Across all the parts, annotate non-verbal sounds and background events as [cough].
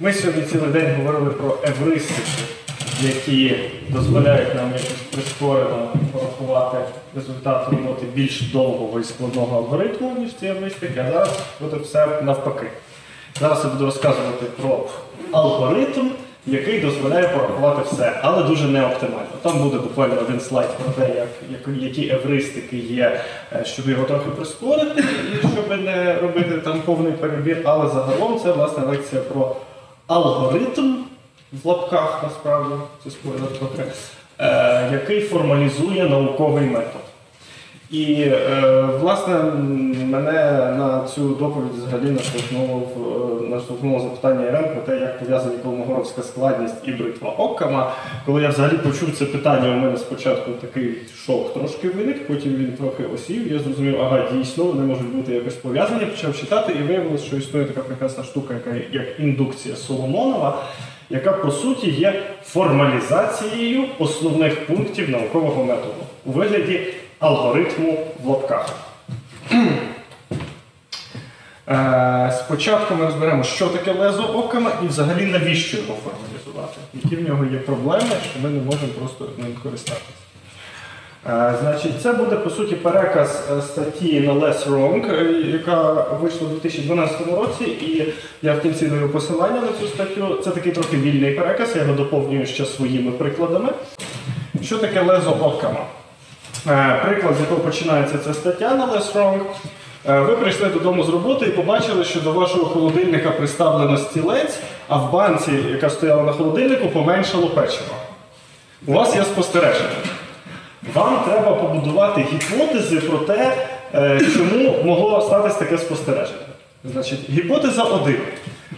Ми сьогодні цілий день говорили про евристики, які дозволяють нам якось прискорено порахувати результат роботи більш довгого і складного алгоритму, ніж ці евристики, а зараз буде все навпаки. Зараз я буду розказувати про алгоритм, який дозволяє порахувати все, але дуже неоптимально. Там буде буквально один слайд про те, як, як- які евристики є, е, щоб його трохи прискорити, і щоб не робити там повний перебір. Але загалом це власне лекція про алгоритм в лапках, насправді, це спойлер е, який формалізує науковий метод. І е, власне мене на цю доповідь взагалі наштовхнуло, е, наштовхнуло запитання Ірен про те, як пов'язані колмогоровська складність і бритва Оккама. Коли я взагалі почув це питання, у мене спочатку такий шок трошки виник, потім він трохи осів. Я зрозумів, ага, дійсно вони можуть бути якось пов'язані. Почав читати і виявилось, що існує така прекрасна штука, яка як індукція Соломонова. Яка по суті є формалізацією основних пунктів наукового методу у вигляді алгоритму в лапках. Е, Спочатку ми розберемо, що таке лезо окама і взагалі навіщо його формалізувати. Які в нього є проблеми, що ми не можемо просто ним користатися. Е, Значить, це буде по суті переказ е, статті на Less Wrong, яка вийшла у 2012 році, і я в кінці даю посилання на цю статтю. Це такий трохи вільний переказ, я його доповнюю ще своїми прикладами. Що таке лезо окама? Е, Приклад, з якого починається ця стаття на Less. Е, Ви прийшли додому з роботи і побачили, що до вашого холодильника приставлено стілець, а в банці, яка стояла на холодильнику, поменшало печиво. У вас є спостереження. Вам треба побудувати гіпотези про те, е, чому могло статись таке спостереження. Значить, гіпотеза 1.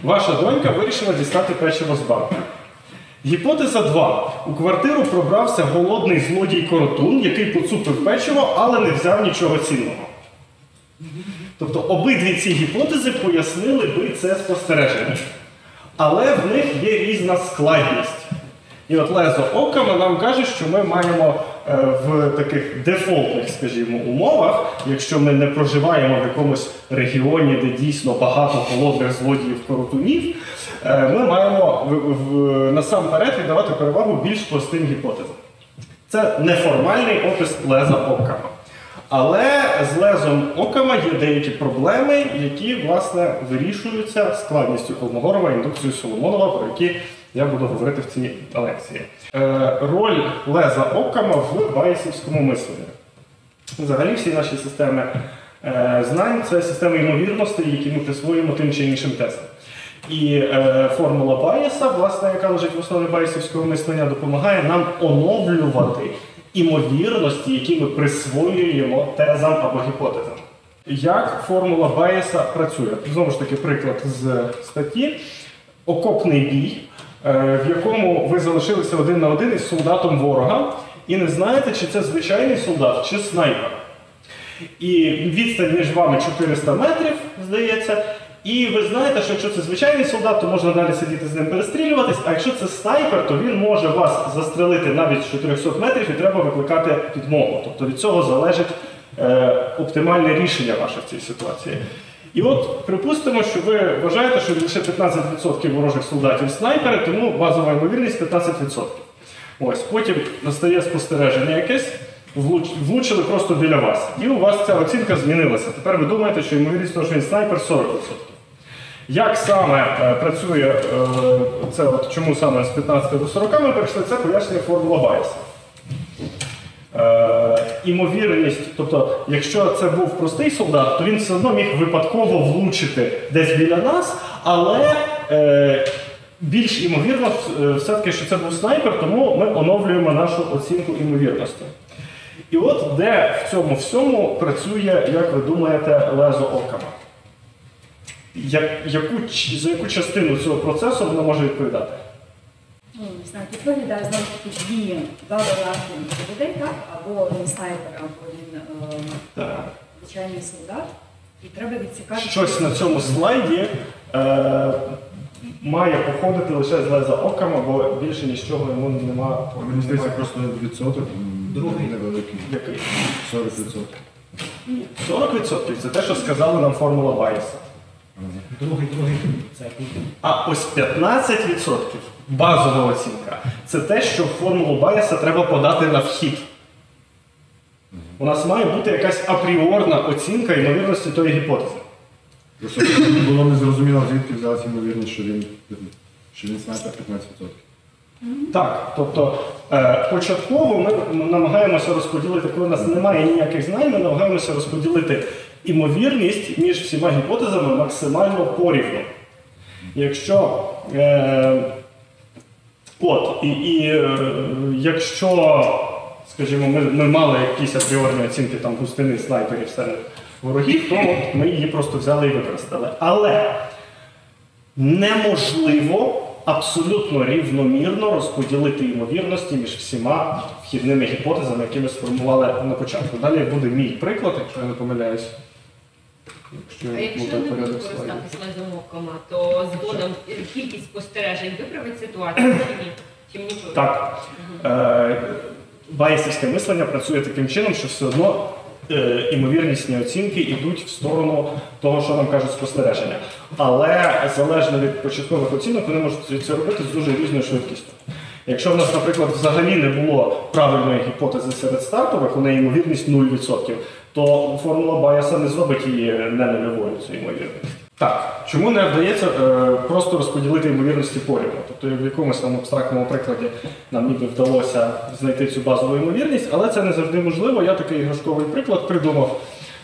Ваша донька вирішила дістати печиво з банки. Гіпотеза 2. У квартиру пробрався голодний злодій коротун, який поцупив печиво, але не взяв нічого цінного. Тобто обидві ці гіпотези пояснили би це спостереження. Але в них є різна складність. І от Лезо Окама нам каже, що ми маємо в таких дефолтних, скажімо, умовах, якщо ми не проживаємо в якомусь регіоні, де дійсно багато голодних злодіїв коротунів, е, ми маємо насамперед віддавати перевагу більш простим гіпотезам. Це неформальний опис леза Окама. Але з лезом Окама є деякі проблеми, які власне вирішуються складністю Холмогорова, індукцією Соломонова, про які я буду говорити в цій лекції. Е, роль леза Окама в байесівському мисленні. Взагалі, всі наші системи е, знань це системи ймовірностей, які ми присвоюємо тим чи іншим тезам. І е, формула Байеса, власне, яка лежить в основі байесівського мислення, допомагає нам оновлювати імовірності, які ми присвоюємо тезам або гіпотезам. Як формула Байеса працює? Знову ж таки, приклад з статті. Окопний бій, в якому ви залишилися один на один із солдатом ворога, і не знаєте, чи це звичайний солдат, чи снайпер. І відстань між вами 400 метрів, здається. І ви знаєте, що якщо це звичайний солдат, то можна далі сидіти з ним перестрілюватись, а якщо це снайпер, то він може вас застрелити навіть з 400 метрів і треба викликати підмогу. Тобто від цього залежить е, оптимальне рішення ваше в цій ситуації. І от припустимо, що ви вважаєте, що лише 15% ворожих солдатів снайпери, тому базова ймовірність 15%. Ось, потім настає спостереження якесь, влучили просто біля вас. І у вас ця оцінка змінилася. Тепер ви думаєте, що ймовірність того, що він снайпер 40%. Як саме е, працює е, це, от, чому саме з 15 до 40 ми перейшли, це пояснює формула Байеса. Е, імовірність, тобто, якщо це був простий солдат, то він все одно міг випадково влучити десь біля нас, але е, більш імовірно е, все-таки, що це був снайпер, тому ми оновлюємо нашу оцінку імовірності. І от де в цьому всьому працює, як ви думаєте, лезо окама? Я- яку, за яку частину цього процесу воно може відповідати? Ну, не знаю, тут виглядає знову таки дії задавати людей, так? Або він снайпер, або він е, Так. звичайний солдат. І треба відсікати. Щось на цьому слайді е, має походити лише з леза окама, бо більше нічого йому нема. Мені здається, просто відсоток Другий. невеликий. Який? 40 відсотків. 40% це те, що сказали нам формула Байеса. Другий, другий, це А ось 15% базова оцінка це те, що формулу Байеса треба подати на вхід. У нас має бути якась апріорна оцінка ймовірності тої гіпотези. Просто було незрозуміло, звідки взялася ймовірність, що він, що він снайпер 15%. Так, тобто е, початково ми намагаємося розподілити, коли у нас немає ніяких знань, ми намагаємося розподілити імовірність між всіма гіпотезами максимально порівну. Якщо, е, от, і, і е, якщо, скажімо, ми, ми мали якісь апріорні оцінки там густини снайперів серед ворогів, то от ми її просто взяли і використали. Але неможливо абсолютно рівномірно розподілити ймовірності між всіма вхідними гіпотезами, які ми сформували на початку. Далі буде мій приклад, якщо я не помиляюсь. Якщо А якщо буде не буду порядок слайдів. користатися лезомокома, то згодом кількість спостережень виправить ситуацію чи ні? Чи мені? Так. Е, Байесівське мислення працює таким чином, що все одно е, імовірнісні оцінки йдуть в сторону того, що нам кажуть спостереження. Але залежно від початкових оцінок, вони можуть це робити з дуже різною швидкістю. Якщо в нас, наприклад, взагалі не було правильної гіпотези серед стартових, у неї ймовірність 0%, то формула Байеса не зробить її не нульовою цю ймовірність. Так, чому не вдається е, просто розподілити ймовірності порівну? Тобто в якомусь там абстрактному прикладі нам ніби вдалося знайти цю базову ймовірність, але це не завжди можливо. Я такий іграшковий приклад придумав.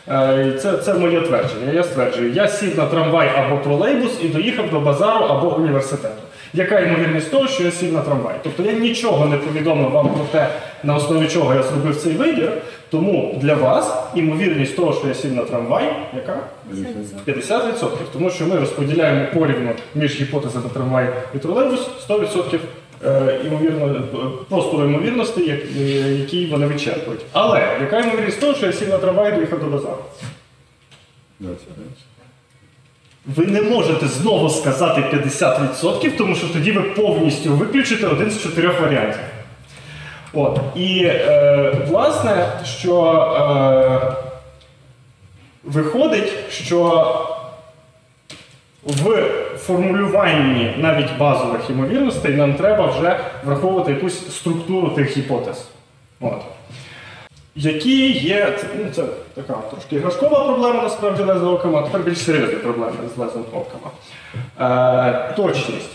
Е, Це, це моє твердження. Я стверджую, я сів на трамвай або тролейбус і доїхав до базару або університету. Яка ймовірність того, що я сів на трамвай? Тобто я нічого не повідомив вам про те, на основі чого я зробив цей вибір. Тому для вас ймовірність того, що я сів на трамвай, яка? 50%. Тому що ми розподіляємо порівну між гіпотезами трамвай і тролейбус 100% е, ймовірно, простору ймовірності, е, які вони вичерпують. Але яка ймовірність того, що я сів на трамвай і доїхав до базару? Да, це, да. Ви не можете знову сказати 50%, тому що тоді ви повністю виключите один з чотирьох варіантів. От. І е, власне, що е, виходить, що в формулюванні навіть базових ймовірностей нам треба вже враховувати якусь структуру тих гіпотез. От. Які є, це, ну, це така трошки іграшкова проблема, насправді лезо окама, а тепер більш серйозні проблеми з лезом окама. Е, точність.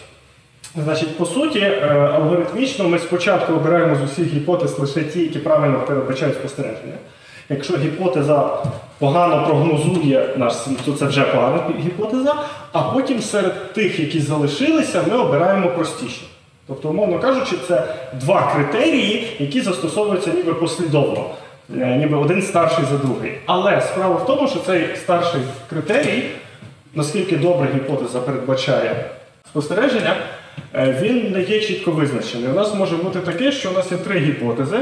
Значить, по суті, е, алгоритмічно ми спочатку обираємо з усіх гіпотез лише ті, які правильно передбачають спостереження. Якщо гіпотеза погано прогнозує наш світ, то це вже погана гіпотеза, а потім серед тих, які залишилися, ми обираємо простіші. Тобто, умовно кажучи, це два критерії, які застосовуються ніби послідовно, ніби один старший за другий. Але справа в тому, що цей старший критерій, наскільки добре гіпотеза передбачає спостереження, е, він не є чітко визначений. У нас може бути таке, що у нас є три гіпотези,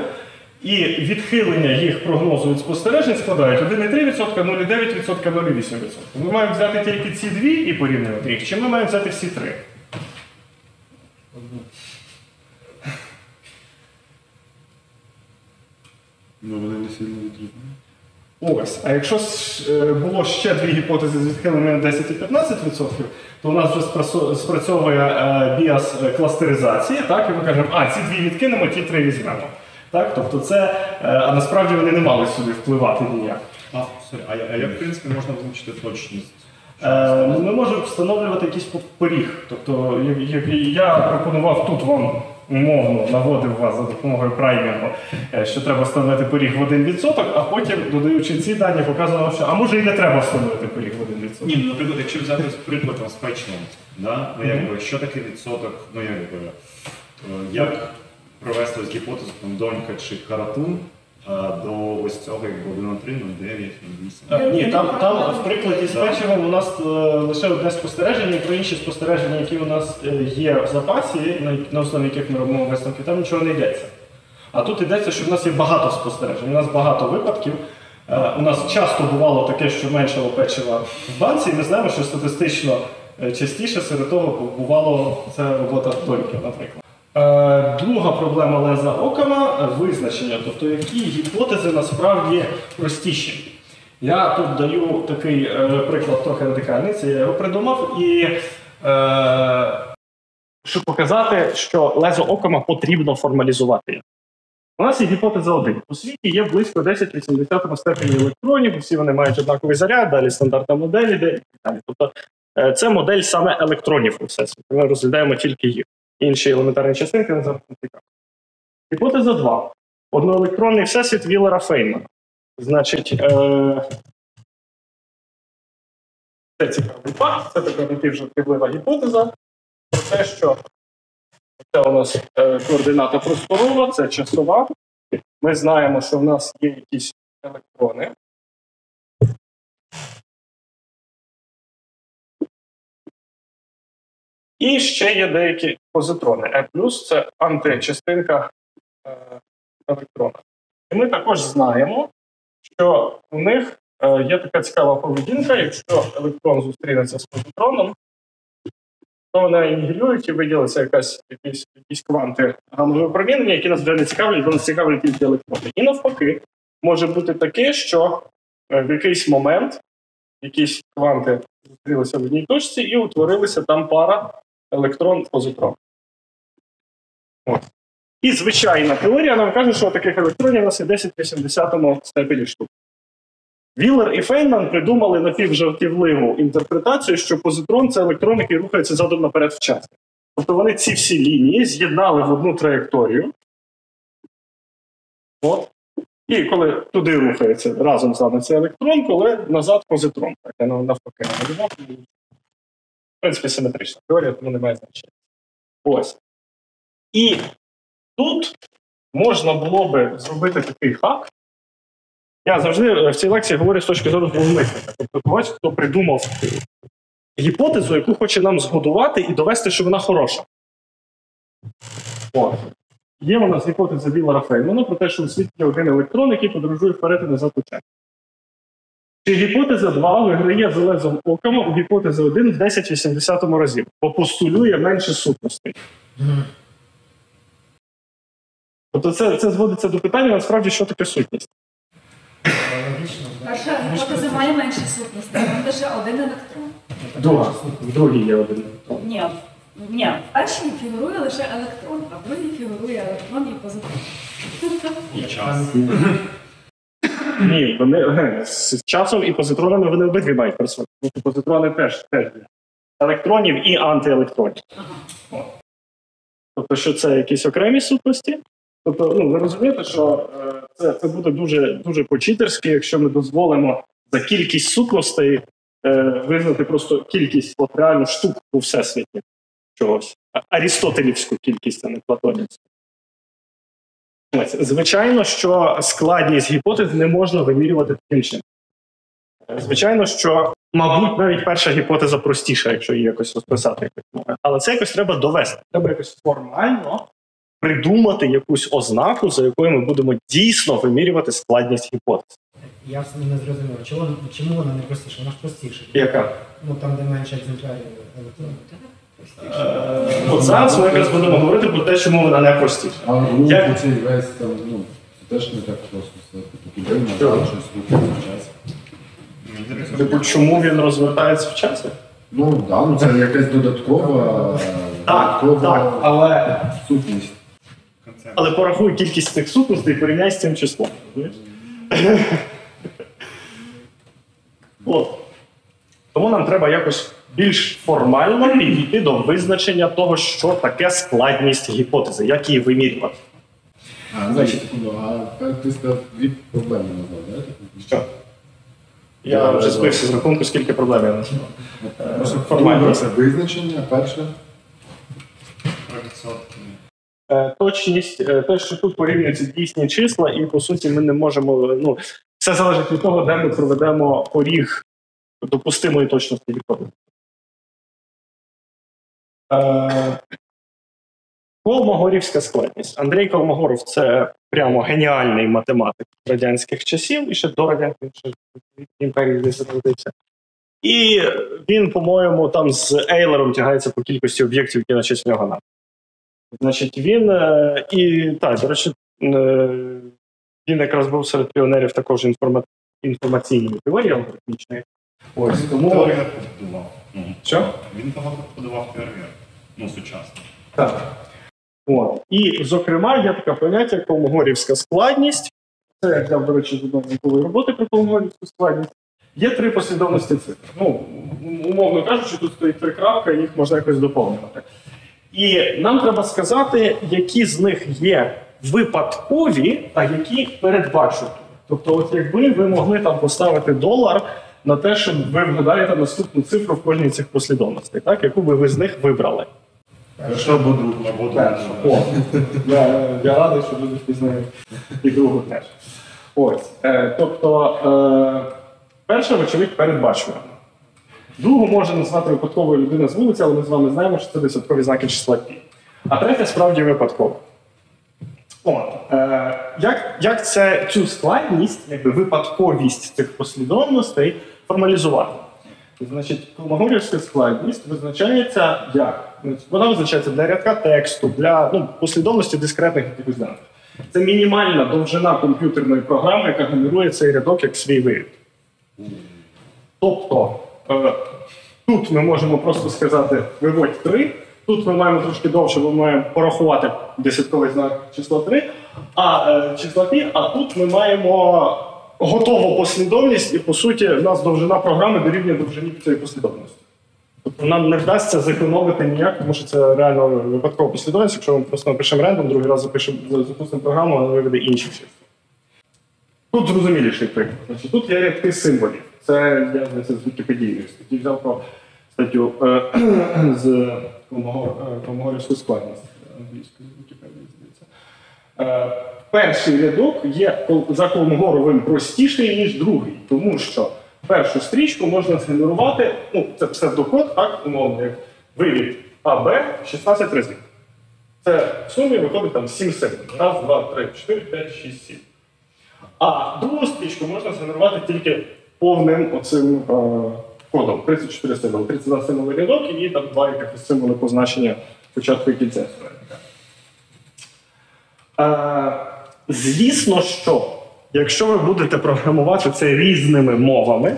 і відхилення їх прогнозу від спостережень складають 1,3%, 0,9%, 0,8%. Ми маємо взяти тільки ці дві і порівнювати їх, чи ми маємо взяти всі три? Ну, вони не сильно відрізняють. Ось. А якщо е, було ще дві гіпотези з відхиленням 10 і 15%, то у нас вже спрацьовує е, bias е, кластеризації, так, і ми кажемо, а ці дві відкинемо, ті три візьмемо. Так? Тобто це, а насправді вони не мали сюди впливати ніяк. А, sorry, а, а як в принципі можна визначити точність? Е, ну, ми можемо встановлювати якийсь поріг. Тобто, я пропонував тут вам умовно наводив вас за допомогою праймінгу, е, що треба встановити поріг в 1%, а потім, додаючи ці дані, показував, що а може і не треба встановити поріг в 1%. Ні, ну, наприклад, якщо взяти приклад там, з да? ну, якби, що таке відсоток, ну якби, е, як провести гіпотезу там, донька чи каратун до ось цього якби 1,3, 0,9, 0,8. Е, Ні, там, там в прикладі з печивом у нас е, лише одне спостереження, і про інші спостереження, які у нас е, є в запасі, на, на основі яких ми робимо висновки, там нічого не йдеться. А тут йдеться, що в нас є багато спостережень, у нас багато випадків. Е, У нас часто бувало таке, що меншало печива в банці, і ми знаємо, що статистично е, частіше серед того бувало це робота доньки, наприклад. Е, Друга проблема леза окама визначення, тобто які гіпотези насправді простіші. Я тут даю такий е, приклад трохи радикальний, це я його придумав, і е, щоб показати, що лезо окома потрібно формалізувати. У нас є гіпотеза 1. У світі є близько 10-80 степені електронів, всі вони мають однаковий заряд, далі стандартна модель іде і так далі. Тобто е, це модель саме електронів у всесвіті. Ми розглядаємо тільки їх. Інші елементарні частинки не цікаві. Гіпотеза 2. Одноелектронний всесвіт Віллера Фейнмана. Значить, е... це цікавий факт, це така напівжартівлива гіпотеза про те, що це у нас е, координата просторова, це часова. Ми знаємо, що в нас є якісь електрони. І ще є деякі позитрони. Плюс це античастинка е, електрона. І ми також знаємо, що у них е, є така цікава поведінка, якщо електрон зустрінеться з позитроном, то вони анігілюють і виділиться якась, якісь, якісь кванти гамового промінення, які нас вже не цікавлять, бо нас цікавлять тільки електрони. І навпаки, може бути таке, що в якийсь момент якісь кванти зустрілися в одній точці і утворилася там пара електрон-позитрон. От. І звичайна теорія нам каже, що таких електронів у нас є 10 в 80 степені штук. Віллер і Фейнман придумали напівжартівливу інтерпретацію, що позитрон це електрон, який рухається задом наперед в часі. Тобто вони ці всі лінії з'єднали в одну траєкторію. От. І коли туди рухається разом з нами цей електрон, коли назад позитрон. Так, я навпаки. В принципі, симетрична теорія, тому немає значення. Ось. І тут можна було би зробити такий хак. Я завжди в цій лекції говорю з точки зору зловмисника. Тобто когось, хто придумав гіпотезу, яку хоче нам згодувати і довести, що вона хороша. От. Є у нас гіпотеза Віллера Фейнмана про те, що у світі є один електрон, який подорожує вперед і назад у часі. Чи гіпотеза 2 виграє залезом окома у гіпотези 1 в 10-80 разів, бо постулює менше сутностей. Тобто це, це зводиться до питання, насправді, що таке сутність. Перша гіпотеза має менше сутностей, там лише один електрон. Друга. В другій є один. Ні, ні, в першій фігурує лише електрон, а в другій фігурує електрон і позитрон. І час. Ні, вони з часом і позитронами вони обидві мають працювати. Позитрони теж, теж електронів і антиелектронів. Тобто, що це якісь окремі сутності. Тобто, ну ви розумієте, що е, це, це буде дуже, дуже по-читерськи, якщо ми дозволимо за кількість сутностей е, визнати просто кількість от реально штук у всесвіті чогось. Арістотелівську кількість, а не платонівську. Звичайно, що складність гіпотез не можна вимірювати таким чином. Звичайно, що, мабуть, навіть перша гіпотеза простіша, якщо її якось розписати. Але це якось треба довести. Треба якось формально придумати якусь ознаку, за якою ми будемо дійсно вимірювати складність гіпотез. Я не зрозумів, чому, чому вона не простіша? Вона ж простіша. Яка? Ну там, де менше екземплярів електронів. Е, От зараз ми якраз будемо говорити про те, чому вона не простіша. А рух Як- цей весь там, ну, це теж не так просто Чого? щось рухається в час. Типу, чому він розвертається в часі? Ну, да, ну це якась додаткова, Так, додаткова так, але сутність. Але порахуй кількість цих сутностей і порівняй з цим числом. розумієш? От. Тому нам треба якось більш формально підійти до визначення того, що таке складність гіпотези, як її вимірювати. А, значить, секунду, а ти сказав дві проблеми назвав, да? Що? Я вже збився з рахунку, скільки проблем я назвав. Формально. це визначення, перше. Е, Точність, е, те, що тут порівнюються дійсні числа, і по суті ми не можемо. Ну, все залежить від того, де ми проведемо поріг допустимої точності гіпотези. Е, Колмогорівська складність. Андрій Колмогоров це прямо геніальний математик радянських часів, і ще до радянських імперії десь народився. І він, по-моєму, там з Ейлером тягається по кількості об'єктів, які на честь нього на. Значить, він е, і так, до речі, е, він якраз був серед піонерів також інформа... інформаційної теорії алгоритмічної. Ось тому Теорія побудував. Ну, що? Він багато побудував теорію. Ну, сучасно. Так. От. І, зокрема, є таке поняття, як Колмогорівська складність. Це я взяв, до речі, з одної наукової роботи про Колмогорівську складність. Є три послідовності цифр. Ну, умовно кажучи, тут стоїть три крапки, їх можна якось доповнювати. І нам треба сказати, які з них є випадкові, а які передбачені. Тобто, от якби ви могли там поставити долар на те, що ви вгадаєте наступну цифру в кожній цих послідовностей, так? яку би ви з них вибрали. Першу або другу, або другу. О, я, я радий, що люди впізнають і другу теж. Ось. Е, тобто, е, перша, вочевидь, передбачувана. Другу може назвати випадковою людина з вулиці, але ми з вами знаємо, що це десяткові знаки числа пі. А третя справді випадкова. От, е, як, як це, цю складність, якби випадковість цих послідовностей формалізувати? Значить, Колмогорівська складність визначається як? Вона визначається для рядка тексту, для ну, послідовності дискретних якихось даних. Це мінімальна довжина комп'ютерної програми, яка генерує цей рядок як свій виріб. Тобто е, тут ми можемо просто сказати виводь 3, тут ми маємо трошки довше, бо ми маємо порахувати десятковий знак числа 3, а е, числа пі, а тут ми маємо готову послідовність, і по суті в нас довжина програми дорівнює довжині цієї послідовності. Тобто нам не вдасться зекономити ніяк, тому що це реально випадкова послідовність. Якщо ми просто напишемо рендом, другий раз запишемо, запустимо програму, вона виведе інші числа. Тут зрозуміліший приклад. Значить, тут є рядки символів. Це я з Вікіпедійної статті взяв про статтю е, [clears throat] з Колмогор- е, Колмогорівської складності англійської Вікіпедії, здається. Е, перший рядок є за Колмогоровим простіший, ніж другий, тому що першу стрічку можна згенерувати, ну, це псевдокод, так, умовно, як вивід АБ 16 разів. Це в сумі виходить там 7 символів. Раз, два, три, чотири, п'ять, шість, сім. А другу стрічку можна згенерувати тільки повним оцим е, кодом 34 символи. 32 символи рядок і там два якихось символи позначення початку і кінця. Е, звісно, що якщо ви будете програмувати це різними мовами,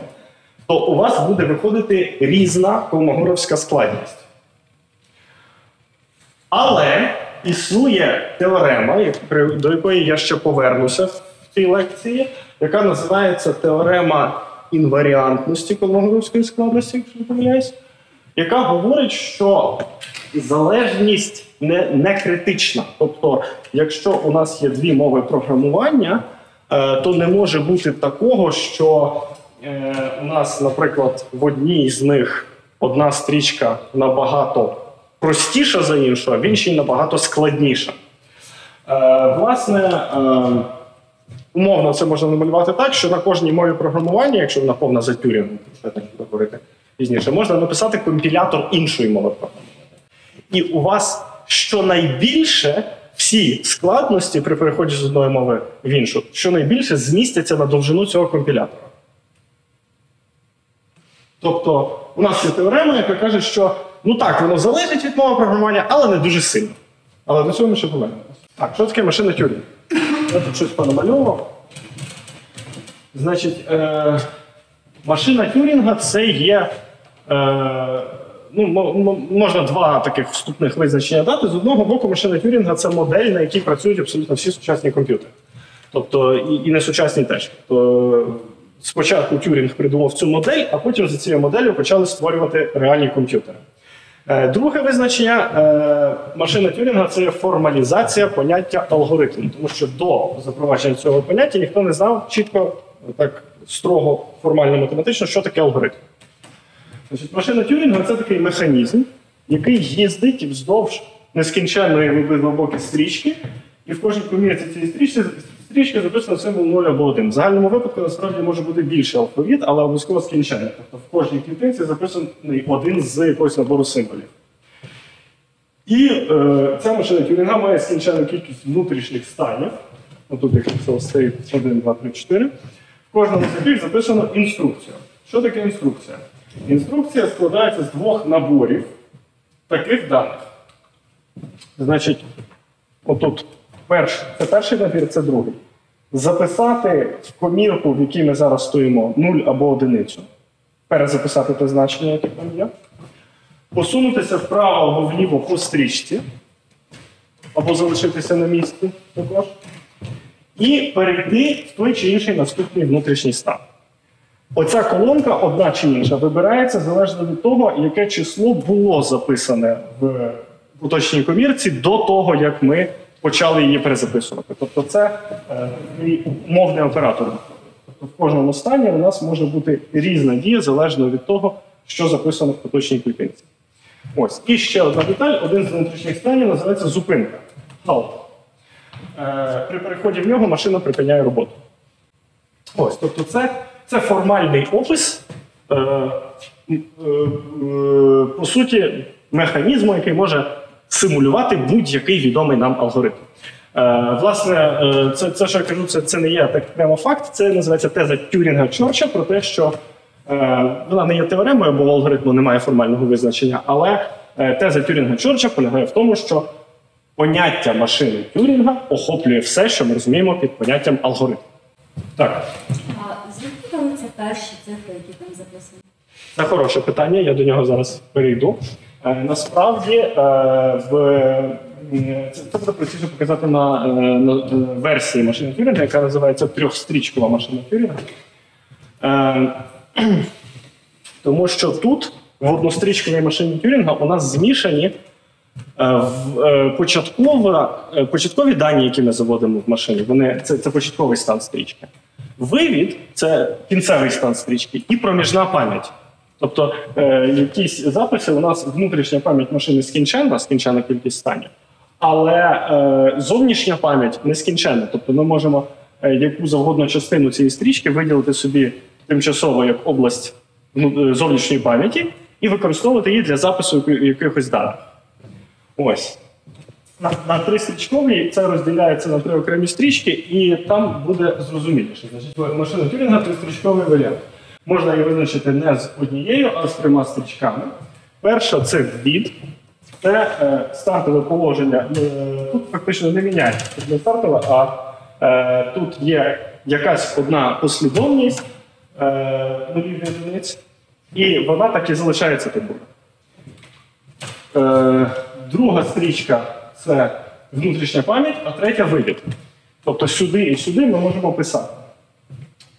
то у вас буде виходити різна колмогоровська складність. Але існує теорема, до якої я ще повернуся в цій лекції, яка називається теорема інваріантності колмогоровської складності, якщо не помиляюсь, яка говорить, що залежність не, не критична. Тобто, якщо у нас є дві мови програмування, е, то не може бути такого, що е, у нас, наприклад, в одній з них одна стрічка набагато простіша за іншу, а в іншій набагато складніша. Е, власне, е, умовно це можна намалювати так, що на кожній мові програмування, якщо вона повна за Тюрінгом, говорити пізніше, можна написати компілятор іншої мови програмування. І у вас щонайбільше всі складності при переході з одної мови в іншу, щонайбільше змістяться на довжину цього компілятора. Тобто, у нас є теорема, яка каже, що ну так, воно залежить від мови програмування, але не дуже сильно. Але до цього ми ще повернемося. Так, що таке машина Тюрінга? Я тут щось понамальовував. Значить, е, машина Тюрінга це є. Е, ну, мо- мо- можна два таких вступних визначення дати. З одного боку, машина Тюрінга це модель, на якій працюють абсолютно всі сучасні комп'ютери. Тобто, і, і не сучасні теж. Тобто, спочатку Тюрінг придумав цю модель, а потім за цією моделлю почали створювати реальні комп'ютери. Е, Друге визначення е, машина Тюрінга це формалізація поняття алгоритму, тому що до запровадження цього поняття ніхто не знав чітко, так строго формально математично, що таке алгоритм. Значить, машина Тюрінга це такий механізм, який їздить вздовж нескінченної боки стрічки, і в кожній комірці цієї стрічки, стрічки записано символ 0 або 1. В загальному випадку насправді може бути більше алфавіт, але обов'язково скінчений. Тобто в кожній клітинці записаний один з якогось набору символів. І е, ця машина Тюрінга має скінчену кількість внутрішніх станів. Отут як це стоїть 1, 2, 3, 4. В кожному з яких записано інструкцію. Що таке інструкція? Інструкція складається з двох наборів таких даних. Значить, отут перший, це перший набір, це другий. записати в комірку, в якій ми зараз стоїмо, 0 або одиницю, перезаписати те значення, яке там є, посунутися вправо або вліво по стрічці, або залишитися на місці також, і перейти в той чи інший наступний внутрішній стан. Оця колонка, одна чи інша, вибирається залежно від того, яке число було записане в поточній комірці до того, як ми почали її перезаписувати. Тобто це е, такий умовний оператор. Тобто в кожному стані у нас може бути різна дія залежно від того, що записано в поточній клітинці. Ось. І ще одна деталь: один з внутрішніх станів називається зупинка. Halt. Е, При переході в нього машина припиняє роботу. Ось, тобто, це, це формальний опис, е, е, е, по суті, механізму, який може симулювати будь-який відомий нам алгоритм. Е, власне, е, це, це, що я кажу, це, це не є так прямо факт, це називається теза Тюрінга Чорча про те, що е, вона не є теоремою, бо в алгоритму немає формального визначення, але е, теза Тюрінга Чорча полягає в тому, що поняття машини Тюрінга охоплює все, що ми розуміємо під поняттям алгоритм. Так, А звідки дали це перші цифри, які там записані? це хороше питання, я до нього зараз перейду. Е, насправді, е, в, це, буде простіше показати на, е, на версії машини Тюрінга, яка називається трьохстрічкова машина Тюрінга. Тому що тут, в однострічковій машині Тюрінга, у нас змішані початкові дані, які ми заводимо в машині. Вони, це, це початковий стан стрічки. Вивід це кінцевий стан стрічки і проміжна пам'ять. Тобто е, якісь записи у нас внутрішня пам'ять машини скінченна, скінченна кількість станів, але е, зовнішня пам'ять нескінченна. Тобто ми можемо е, яку завгодно частину цієї стрічки виділити собі тимчасово як область е, зовнішньої пам'яті і використовувати її для запису якихось даних. Ось. На, на тристрічковій це розділяється на три окремі стрічки, і там буде зрозуміліше. Значить, машина Тюрінга тристрічковий варіант. Можна її визначити не з однією, а з трьома стрічками. Перша це ввід, це е, стартове положення. Е, тут фактично не міняється. Тут не стартове, а е, тут є якась одна послідовність е, нулів одиниць, і вона так і залишається такою. Е, друга стрічка це внутрішня пам'ять, а третя вивід. Тобто сюди і сюди ми можемо писати.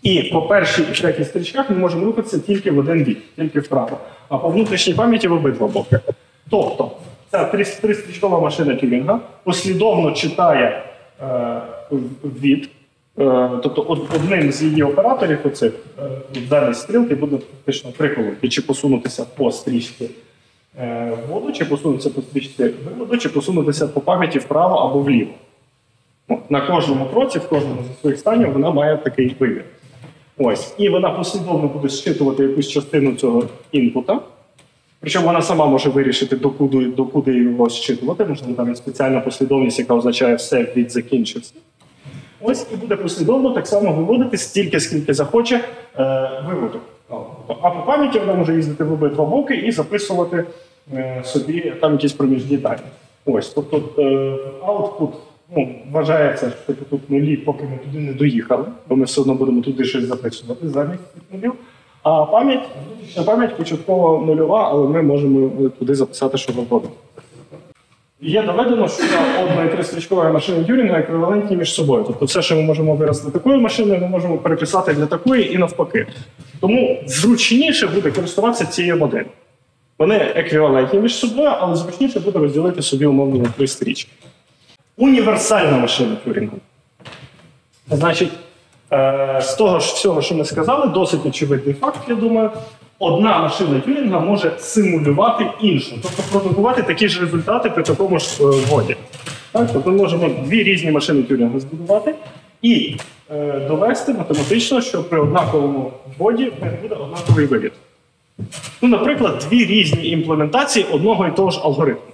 І по першій і третій стрічках ми можемо рухатися тільки в один бік, тільки вправо. А по внутрішній пам'яті в обидва боки. Тобто, ця тристрічкова машина Тюрінга послідовно читає е, від. Е, тобто одним з її операторів оцих е, даній стрілки буде фактично три колонки. Чи посунутися по стрічці е, вводу, чи посунутися по стрічці виводу, чи посунутися по пам'яті вправо або вліво. На кожному кроці, в кожному зі своїх станів вона має такий вибір. Ось. І вона послідовно буде зчитувати якусь частину цього інпута. Причому вона сама може вирішити, докуди, докуди його зчитувати. Можливо, там є спеціальна послідовність, яка означає все від закінчився. Ось і буде послідовно так само виводити стільки, скільки захоче е, виводу. А по пам'яті вона може їздити в обидва боки і записувати е, собі там якісь проміжні дані. Ось, тобто е, ну, вважається, що типу, тут нулі, поки ми туди не доїхали, бо ми все одно будемо туди щось записувати замість нулів. А пам'ять, пам'ять початково нульова, але ми можемо туди записати, що завгодно. Є доведено, що одна і тристрічкова машина Тюрінга еквівалентні між собою. Тобто все, що ми можемо виразити такою машиною, ми можемо переписати для такої і навпаки. Тому зручніше буде користуватися цією моделлю. Вони еквівалентні між собою, але зручніше буде розділити собі умовно на три стрічки. Універсальна машина Тюрінга. Значить, е, з того ж всього, що ми сказали, досить очевидний факт, я думаю. Одна машина Тюрінга може симулювати іншу, тобто продукувати такі ж результати при такому ж е, вводі. Так? Тобто ми можемо дві різні машини Тюрінга збудувати і е, довести математично, що при однаковому вводі в буде однаковий вивід. Ну, наприклад, дві різні імплементації одного і того ж алгоритму.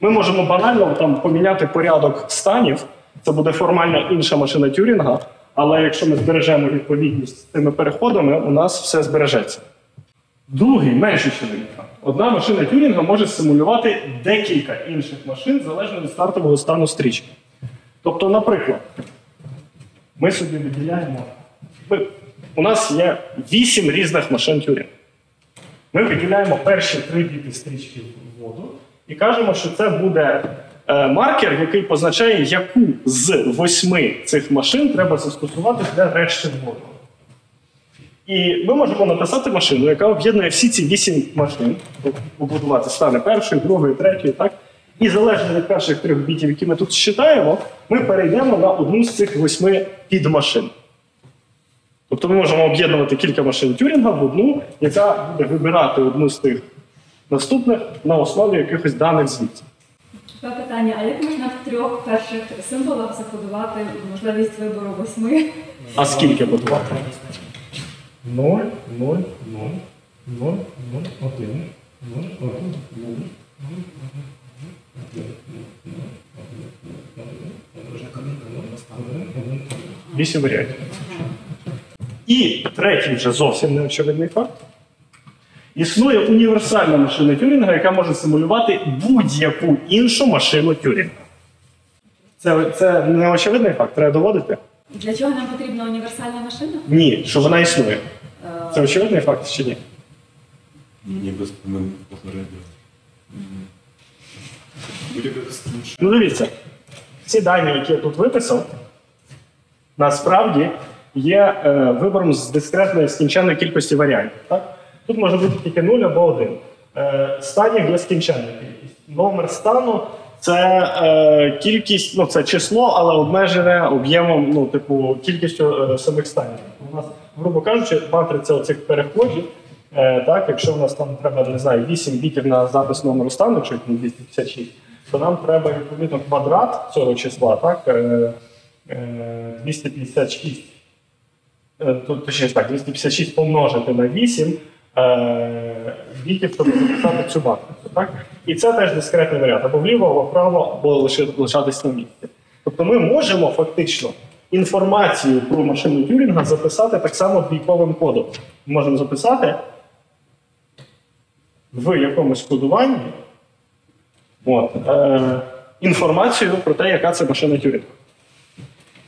Ми можемо банально там поміняти порядок станів. Це буде формально інша машина Тюрінга, але якщо ми збережемо відповідність з цими переходами, у нас все збережеться. Другий, менш очевидний. Одна машина Тюрінга може симулювати декілька інших машин залежно від стартового стану стрічки. Тобто, наприклад, ми собі виділяємо. У нас є вісім різних машин Тюрінга. Ми виділяємо перші три біти стрічки в воду і кажемо, що це буде е, маркер, який позначає, яку з восьми цих машин треба застосувати для решти воду. І ми можемо написати машину, яка об'єднує всі ці вісім машин, побудувати стане першою, другою, третьою, так? І залежно від перших трьох бітів, які ми тут считаємо, ми перейдемо на одну з цих восьми підмашин. Тобто ми можемо об'єднувати кілька машин Тюрінга в одну, яка буде вибирати одну з тих наступних на основі якихось даних звідси. Таке питання, а як можна в трьох перших символах закодувати можливість вибору восьми? А скільки будувати? 0, 0, 0, 0, 0, 1, 0, 1, 0. Вісім варіантів. І третій вже зовсім неочевидний факт. Існує універсальна машина Тюрінга, яка може симулювати будь-яку іншу машину Тюрінга. Це, це неочевидний факт, треба доводити? Для чого нам потрібна універсальна машина? Ні, що вона існує. Е, Це очевидний факт чи ні? Ні, без попередньо. Ну дивіться, ці дані, які я тут виписав, насправді є е, вибором з дискретної скінченної кількості варіантів. Так? Тут може бути тільки 0 або 1. Е, станів є скінченна кількість. Номер стану це е, кількість, ну це число, але обмежене об'ємом, ну, типу, кількістю е, самих станів. У нас, грубо кажучи, матриця оцих переходів. Е, так, якщо в нас там треба, не знаю, 8 бітів на запис номеру стану, їх 256, то нам треба відповідно квадрат цього числа, так? Е, е, 256. Е, тут, точніше так, 256 помножити на 8 е, бітів, щоб записати цю матрицю. Так? І це теж дискретний варіант. Або вліво, або вправо, або лише лишатись на місці. Тобто ми можемо фактично інформацію про машину Тюрінга записати так само двійковим кодом. Ми можемо записати в якомусь кодуванні от, е, інформацію про те, яка це машина Тюрінга.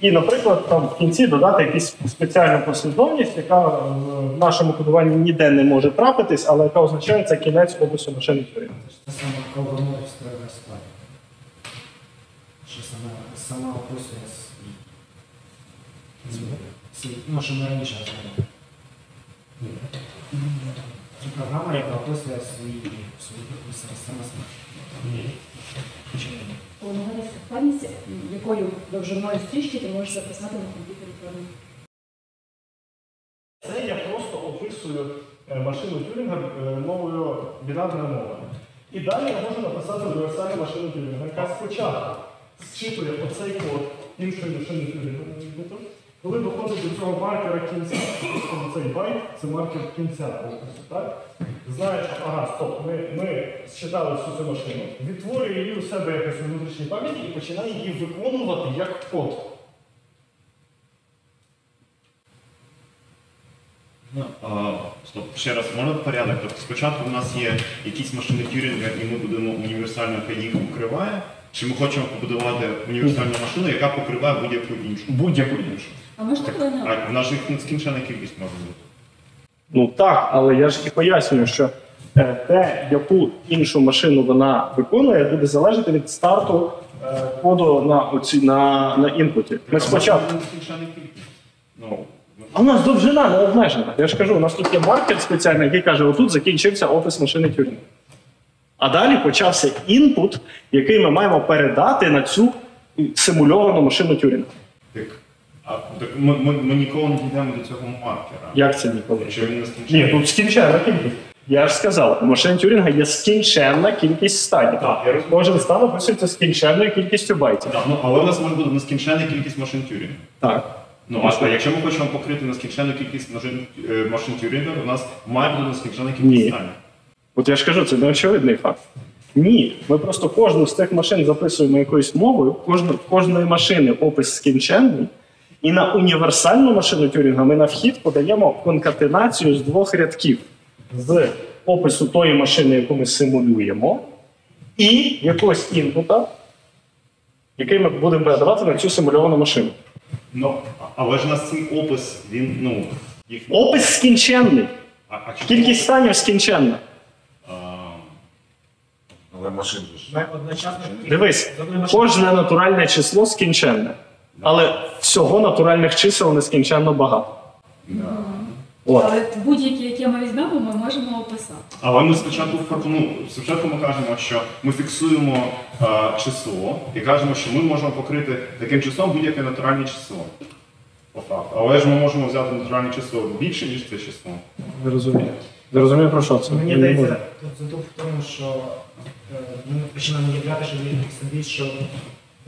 І, наприклад, там в кінці додати якусь спеціальну послідовність, яка в нашому кодуванні ніде не може трапитись, але яка означає це кінець опису машини Тюрінга. Це саме колбомова строєва складі. Що сама, сама описує свій. ну, що ми раніше розглядали. Це програма, яка описує свої свої саме сама. Колмогорова складність, якою довжиною стрічки ти можеш записати на комп'ютері програму. Це я просто описую е, машину Тюрінга е, мовою бінарної мови. І далі я можу написати універсальну машину Тюрінга, яка спочатку зчитує оцей код іншої машини Тюрінга. Коли доходить до цього маркера кінця, тобто цей байт це маркер кінця опису, так? Знає, що ага, стоп, ми, ми зчитали всю цю машину, відтворює її у себе якось у внутрішній пам'яті і починає її виконувати як код. Ну, а, стоп, ще раз, можна порядок? Тобто спочатку в нас є якісь машини Тюрінга, і ми будемо універсальну, яка їх покриває. Чи ми хочемо побудувати універсальну машину, яка покриває будь-яку іншу? Будь-яку іншу. А можна коли А в нас їх нескінченна кількість може бути. Ну так, але я ж і пояснюю, що е, те, яку іншу машину вона виконує, буде залежати від старту е, коду на оці на, на інпуті. Ми спочатку. Кількість. Ну, А у нас довжина не обмежена. Я ж кажу, у нас тут є маркер спеціальний, який каже, отут закінчився опис машини Тюрінга. А далі почався інпут, який ми маємо передати на цю симульовану машину Тюрінга. так, а, так ми, ми, ми ніколи не дійдемо до цього маркера. Як це ніколи? Якщо він нескінченний. Ні, тут скінченна кількість. Я ж сказав, у машин Тюрінга є скінченна кількість стадій. Так, я розумію. Кожен стан описується скінченною кількістю байтів. Так, ну, але в нас може бути нескінченна кількість машин Тюрінга. Так. Ну, а, а якщо ми хочемо покрити нескінченну кількість машин, е, машин Тюрінга, у нас має бути нескінченна кількість Ні. станів. От я ж кажу, це неочевидний факт. Ні, ми просто кожну з цих машин записуємо якоюсь мовою, кожну, кожної машини опис скінченний, і на універсальну машину Тюрінга ми на вхід подаємо конкатенацію з двох рядків з опису тої машини, яку ми симулюємо, і якогось інпута, який ми будемо передавати на цю симульовану машину. Ну, але ж у нас цей опис, він, ну, їх... Опис скінченний. А, а чому? Кількість станів скінченна. Але машин же ж. Дивись, кожне натуральне число скінченне. Але всього натуральних чисел нескінченно багато. От. Але будь-які, які ми візьмемо, ми можемо описати. Але ми спочатку ну, спочатку ми кажемо, що ми фіксуємо е, число і кажемо, що ми можемо покрити таким числом будь-яке натуральне число. По факту. Але ж ми можемо взяти натуральне число більше, ніж це число. Не розумію. Не розумію про що це. Мені Я не здається, тут в тому, що е, ми починаємо уявляти, що він собі, що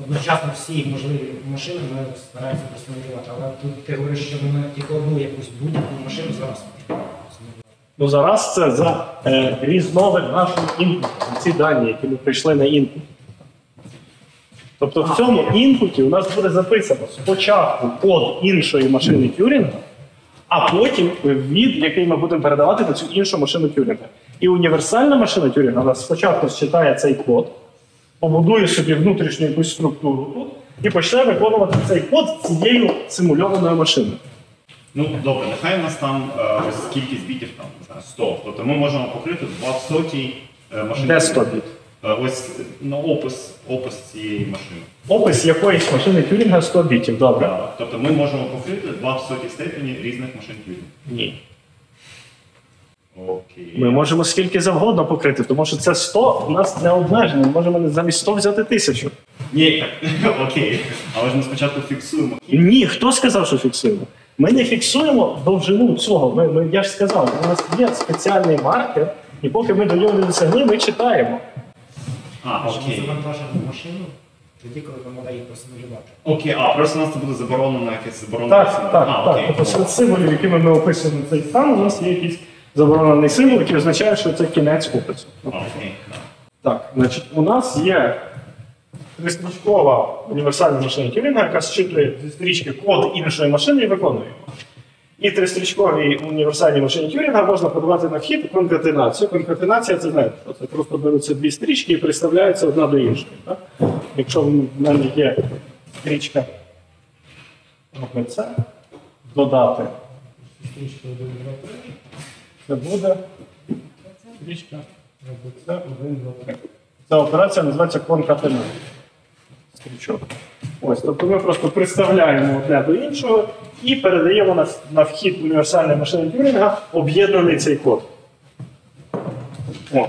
одночасно всі можливі машини ми стараємося просимульовувати. Але тут ти говориш, що ми тільки одну якусь будь-яку машину зараз. Ну зараз це за е, різновид нашого інпуту. Ці дані, які ми прийшли на інпут. Тобто в цьому інпуті у нас буде записано спочатку код іншої машини Тюрінга, а потім від, який ми будемо передавати на цю іншу машину Тюрінга. І універсальна машина Тюрінга у нас спочатку считає цей код, побудує собі внутрішню якусь структуру тут і почне виконувати цей код цією симульованою машиною. Ну добре, нехай у нас там е, ось кількість бітів там не знаю, 100. Тобто ми можемо покрити 200 е, машин. Де 100 біт? Е, Ось ну, опис, опис цієї машини. Опис якоїсь машини Тюрінга 100 бітів, добре. Тобто ми можемо покрити 2 високі степені різних машин Тюрінга. Ні. Окей. Ми можемо скільки завгодно покрити, тому що це 100 у нас не обмежено. Ми можемо замість 100 взяти тисячу. Ні, так, [laughs] окей. Але ж ми спочатку фіксуємо. Ні, хто сказав, що фіксуємо? Ми не фіксуємо довжину цього. Ми, ми, я ж сказав, у нас є спеціальний маркер, і поки ми до нього не досягли, ми читаємо. А, окей. завантажимо машину тоді, коли вона дає простановлювати. Окей, а просто у нас це буде заборонено якесь заборонене. Так, так, а, так. окей. Тобто серед символів, якими ми описуємо цей стан, у нас є якийсь заборонений символ, який означає, що це кінець опису. Так, значить, у нас є тристрічкова універсальна машина Тюрінга, яка зчитує зі стрічки код іншої машини і виконує. І тристрічковій універсальній машині Тюрінга можна подавати на вхід конкатенацію. Конкатенація це знаєте, що це просто беруться дві стрічки і приставляються одна до іншої. Так? Якщо в мене є стрічка ОПЦ, додати Стрічка 1, 2, 3. Це буде стрічка 1, 2, 3. Ця операція називається конкатенація. Стрічок. Ось, тобто ми просто приставляємо одне до іншого і передаємо на, на вхід універсальної машини Тюрінга об'єднаний цей код. О.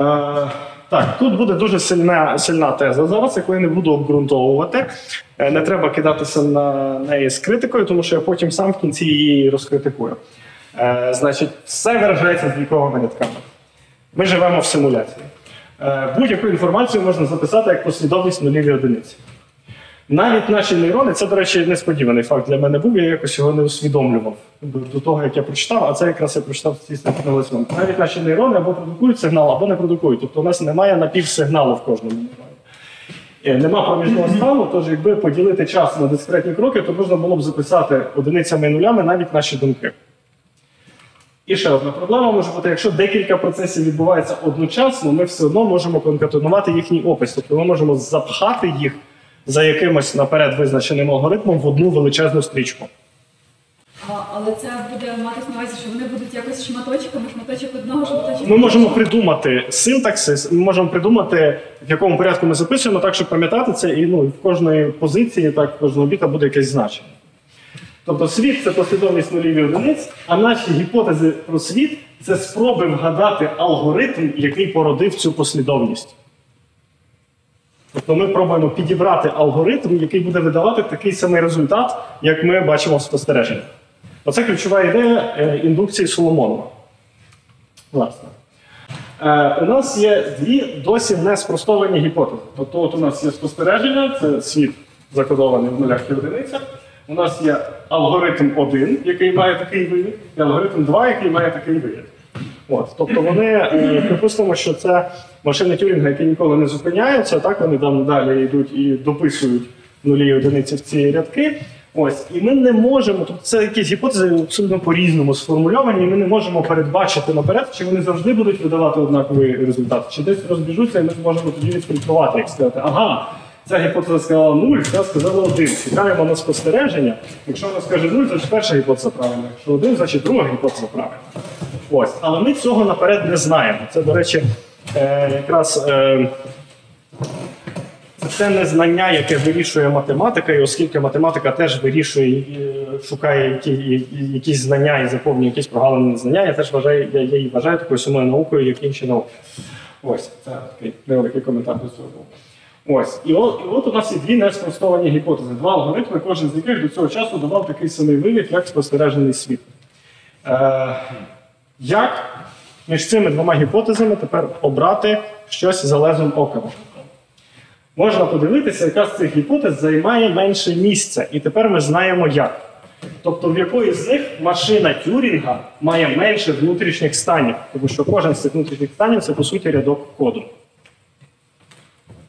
Е, так, тут буде дуже сильна, сильна теза зараз, яку я не буду обґрунтовувати. Е, не треба кидатися на неї з критикою, тому що я потім сам в кінці її розкритикую. Е, значить, все виражається звуковими винятками. Ми живемо в симуляції. Е, Будь-яку інформацію можна записати як послідовність нулів і одиниць. Навіть наші нейрони, це, до речі, несподіваний факт для мене був, я якось його не усвідомлював до, того, як я прочитав, а це якраз я прочитав ці технології. Навіть наші нейрони або продукують сигнал, або не продукують. Тобто у нас немає напівсигналу в кожному нейроні. Е, Нема проміжного стану, тож якби поділити час на дискретні кроки, то можна було б записати одиницями і нулями навіть наші думки. І ще одна проблема може бути, якщо декілька процесів відбувається одночасно, ми все одно можемо конкатенувати їхній опис. Тобто ми можемо запхати їх за якимось наперед визначеним алгоритмом в одну величезну стрічку. А, але це буде матись на увазі, що вони будуть якось шматочками, шматочок одного, шматочок. Ми можемо придумати синтаксис, ми можемо придумати, в якому порядку ми записуємо, так, щоб пам'ятати це, і ну, в кожної позиції, так, в кожного біта буде якесь значення. Тобто світ це послідовність нулів і одиниць, а наші гіпотези про світ це спроби вгадати алгоритм, який породив цю послідовність. Тобто ми пробуємо підібрати алгоритм, який буде видавати такий самий результат, як ми бачимо в спостереженні. Оце ключова ідея е, індукції Соломонова. Власне. Е, у нас є дві досі не спростовані гіпотези. Тобто, от у нас є спостереження, це світ закодований в нулях і одиницях. У нас є алгоритм 1, який має такий вигляд, і алгоритм 2, який має такий вигляд. От, тобто вони е, припустимо, що це машини Тюрінга, які ніколи не зупиняються, так вони там далі йдуть і дописують нулі одиниці в ці рядки. Ось, і ми не можемо, тобто це якісь гіпотези абсолютно по-різному сформульовані, і ми не можемо передбачити наперед, чи вони завжди будуть видавати однаковий результат, чи десь розбіжуться, і ми зможемо тоді відфільтрувати, як сказати, ага, Ця гіпотеза сказала 0, ця сказала 1. Чекаємо на спостереження. Якщо вона скаже 0, значить перша гіпотеза правильна. Якщо 1, значить друга гіпотеза правильна. Ось. Але ми цього наперед не знаємо. Це, до речі, е, якраз. Е, це не знання, яке вирішує математика, і оскільки математика теж вирішує, е, шукає які, якісь знання і заповнює якісь прогалини знання, я теж вважаю, я, її вважаю такою самою наукою, як інші науки. Ось, це такий невеликий коментар до цього. Ось, і от, і от у нас є дві неспростовані гіпотези. Два алгоритми, кожен з яких до цього часу давав такий самий вигляд, як спостережений світ. Е, як між цими двома гіпотезами тепер обрати щось за лезом? Можна подивитися, яка з цих гіпотез займає менше місця. І тепер ми знаємо як. Тобто, в якої з них машина Тюрінга має менше внутрішніх станів, тому що кожен з цих внутрішніх станів це по суті рядок коду.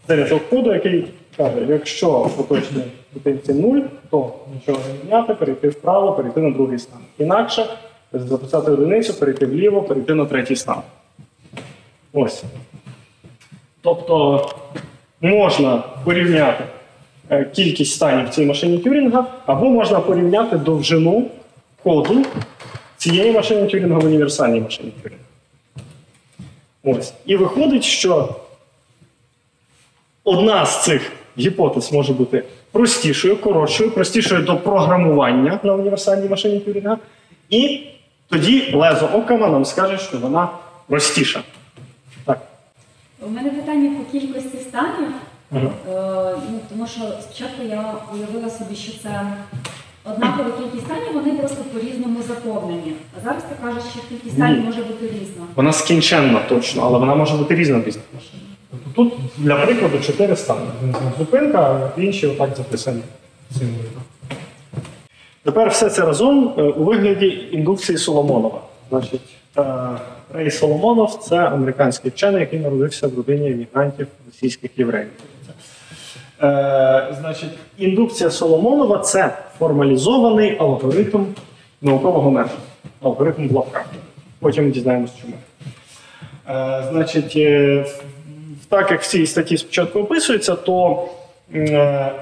Це рядок коду, який каже, якщо поточний потенцій 0, то нічого не міняти, перейти вправо, перейти на другий стан. Інакше записати одиницю, перейти вліво, перейти на третій стан. Ось. Тобто можна порівняти е, кількість станів в цій машині Тюрінга, або можна порівняти довжину коду цієї машини Тюрінга в універсальній машині Тюрінга. Ось. І виходить, що одна з цих гіпотез може бути простішою, коротшою, простішою до програмування на універсальній машині Тюрінга. І тоді лезо Окама нам скаже, що вона простіша. Так. У мене питання по кількості станів. Ага. Е, ну, тому що спочатку я уявила собі, що це однакова кількість станів, вони просто по-різному заповнені. А зараз ти кажеш, що кількість станів може бути різна. Вона скінченна точно, але вона може бути різна різних машинах. Тобто тут, для прикладу, чотири стани. Зупинка, інші отак записані. символами. Тепер все це разом е, у вигляді індукції Соломонова. Значить, е, Рей Соломонов це американський вчений, який народився в родині емігрантів російських євреїв. Е, значить, індукція Соломонова це формалізований алгоритм наукового методу. Алгоритм в. Потім дізнаємося, чому. Значить, так як в цій статті спочатку описується, то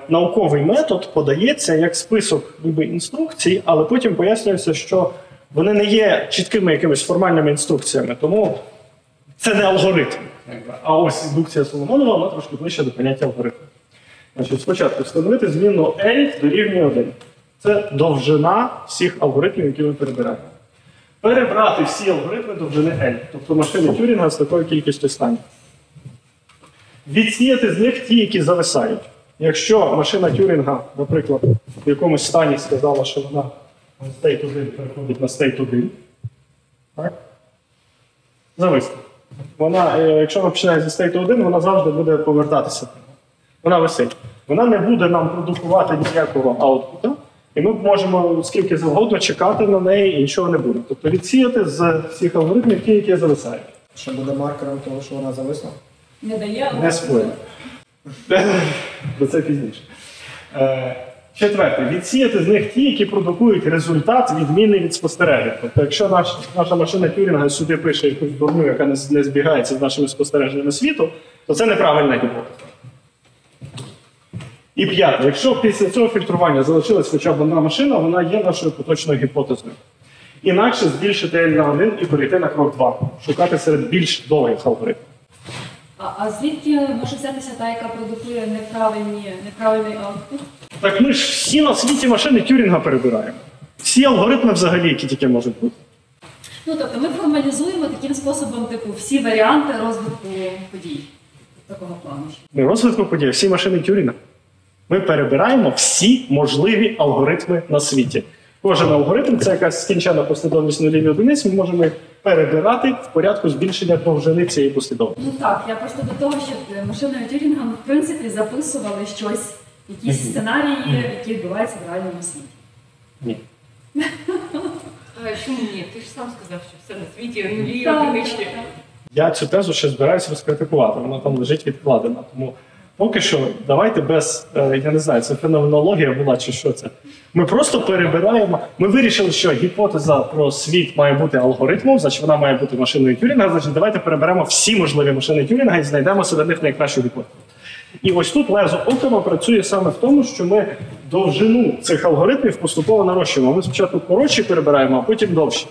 науковий метод подається як список ніби інструкцій, але потім пояснюється, що вони не є чіткими якимись формальними інструкціями, тому це не алгоритм. А ось індукція Соломонова, вона трошки ближче до поняття алгоритму. Значить, спочатку встановити змінну L дорівнює 1. Це довжина всіх алгоритмів, які ми перебираємо. Перебрати всі алгоритми довжини L, тобто машини Тюрінга з такою кількістю станів. Відсіяти з них ті, які зависають. Якщо машина Тюрінга, наприклад, в якомусь стані сказала, що вона на state 1 переходить на state 1, так? зависне. Вона, е, якщо вона починає зі state 1, вона завжди буде повертатися. Вона висить. Вона не буде нам продукувати ніякого аутпута, і ми можемо скільки завгодно чекати на неї і нічого не буде. Тобто відсіяти з всіх алгоритмів ті, які зависають. Що буде маркером того, що вона зависла? Не дає Не спорю. Про це пізніше. Е, Четверте, відсіяти з них ті, які продукують результат відмінний від спостережень. Тобто, якщо наш, наша машина Тюрінга сюди пише якусь дурню, яка не, не збігається з нашими спостереженнями світу, то це неправильна гіпотеза. І п'яте, якщо після цього фільтрування залишилась хоча б одна машина, вона є нашою поточною гіпотезою. Інакше збільшити L на 1 і перейти на крок 2, шукати серед більш довгих алгоритмів. А, а звідки може взятися та, яка продукує неправильні, неправильний аутпут? Так ми ж всі на світі машини Тюрінга перебираємо. Всі алгоритми взагалі, які тільки можуть бути. Ну тобто ми формалізуємо таким способом, типу, всі варіанти розвитку подій такого плану. Не розвитку подій, всі машини Тюрінга. Ми перебираємо всі можливі алгоритми на світі. Кожен алгоритм це якась скінчена послідовність нулів і одиниць, ми можемо їх перебирати в порядку збільшення довжини цієї послідовності. Ну так, я просто до того, що е, машиною Тюрінга ми в принципі записували щось, якісь сценарії, які відбуваються в реальному світі. Ні. Чому ні? Ти ж сам сказав, що все на світі нулі одиничні. Я цю тезу ще збираюся розкритикувати, вона там лежить відкладена. Тому поки що давайте без, е, я не знаю, це феноменологія була чи що це. Ми просто перебираємо. Ми вирішили, що гіпотеза про світ має бути алгоритмом, значить вона має бути машиною Тюрінга. Значить, давайте переберемо всі можливі машини Тюрінга і знайдемо серед них найкращу гіпотезу. І ось тут лезо Окама працює саме в тому, що ми довжину цих алгоритмів поступово нарощуємо. Ми спочатку коротші перебираємо, а потім довші.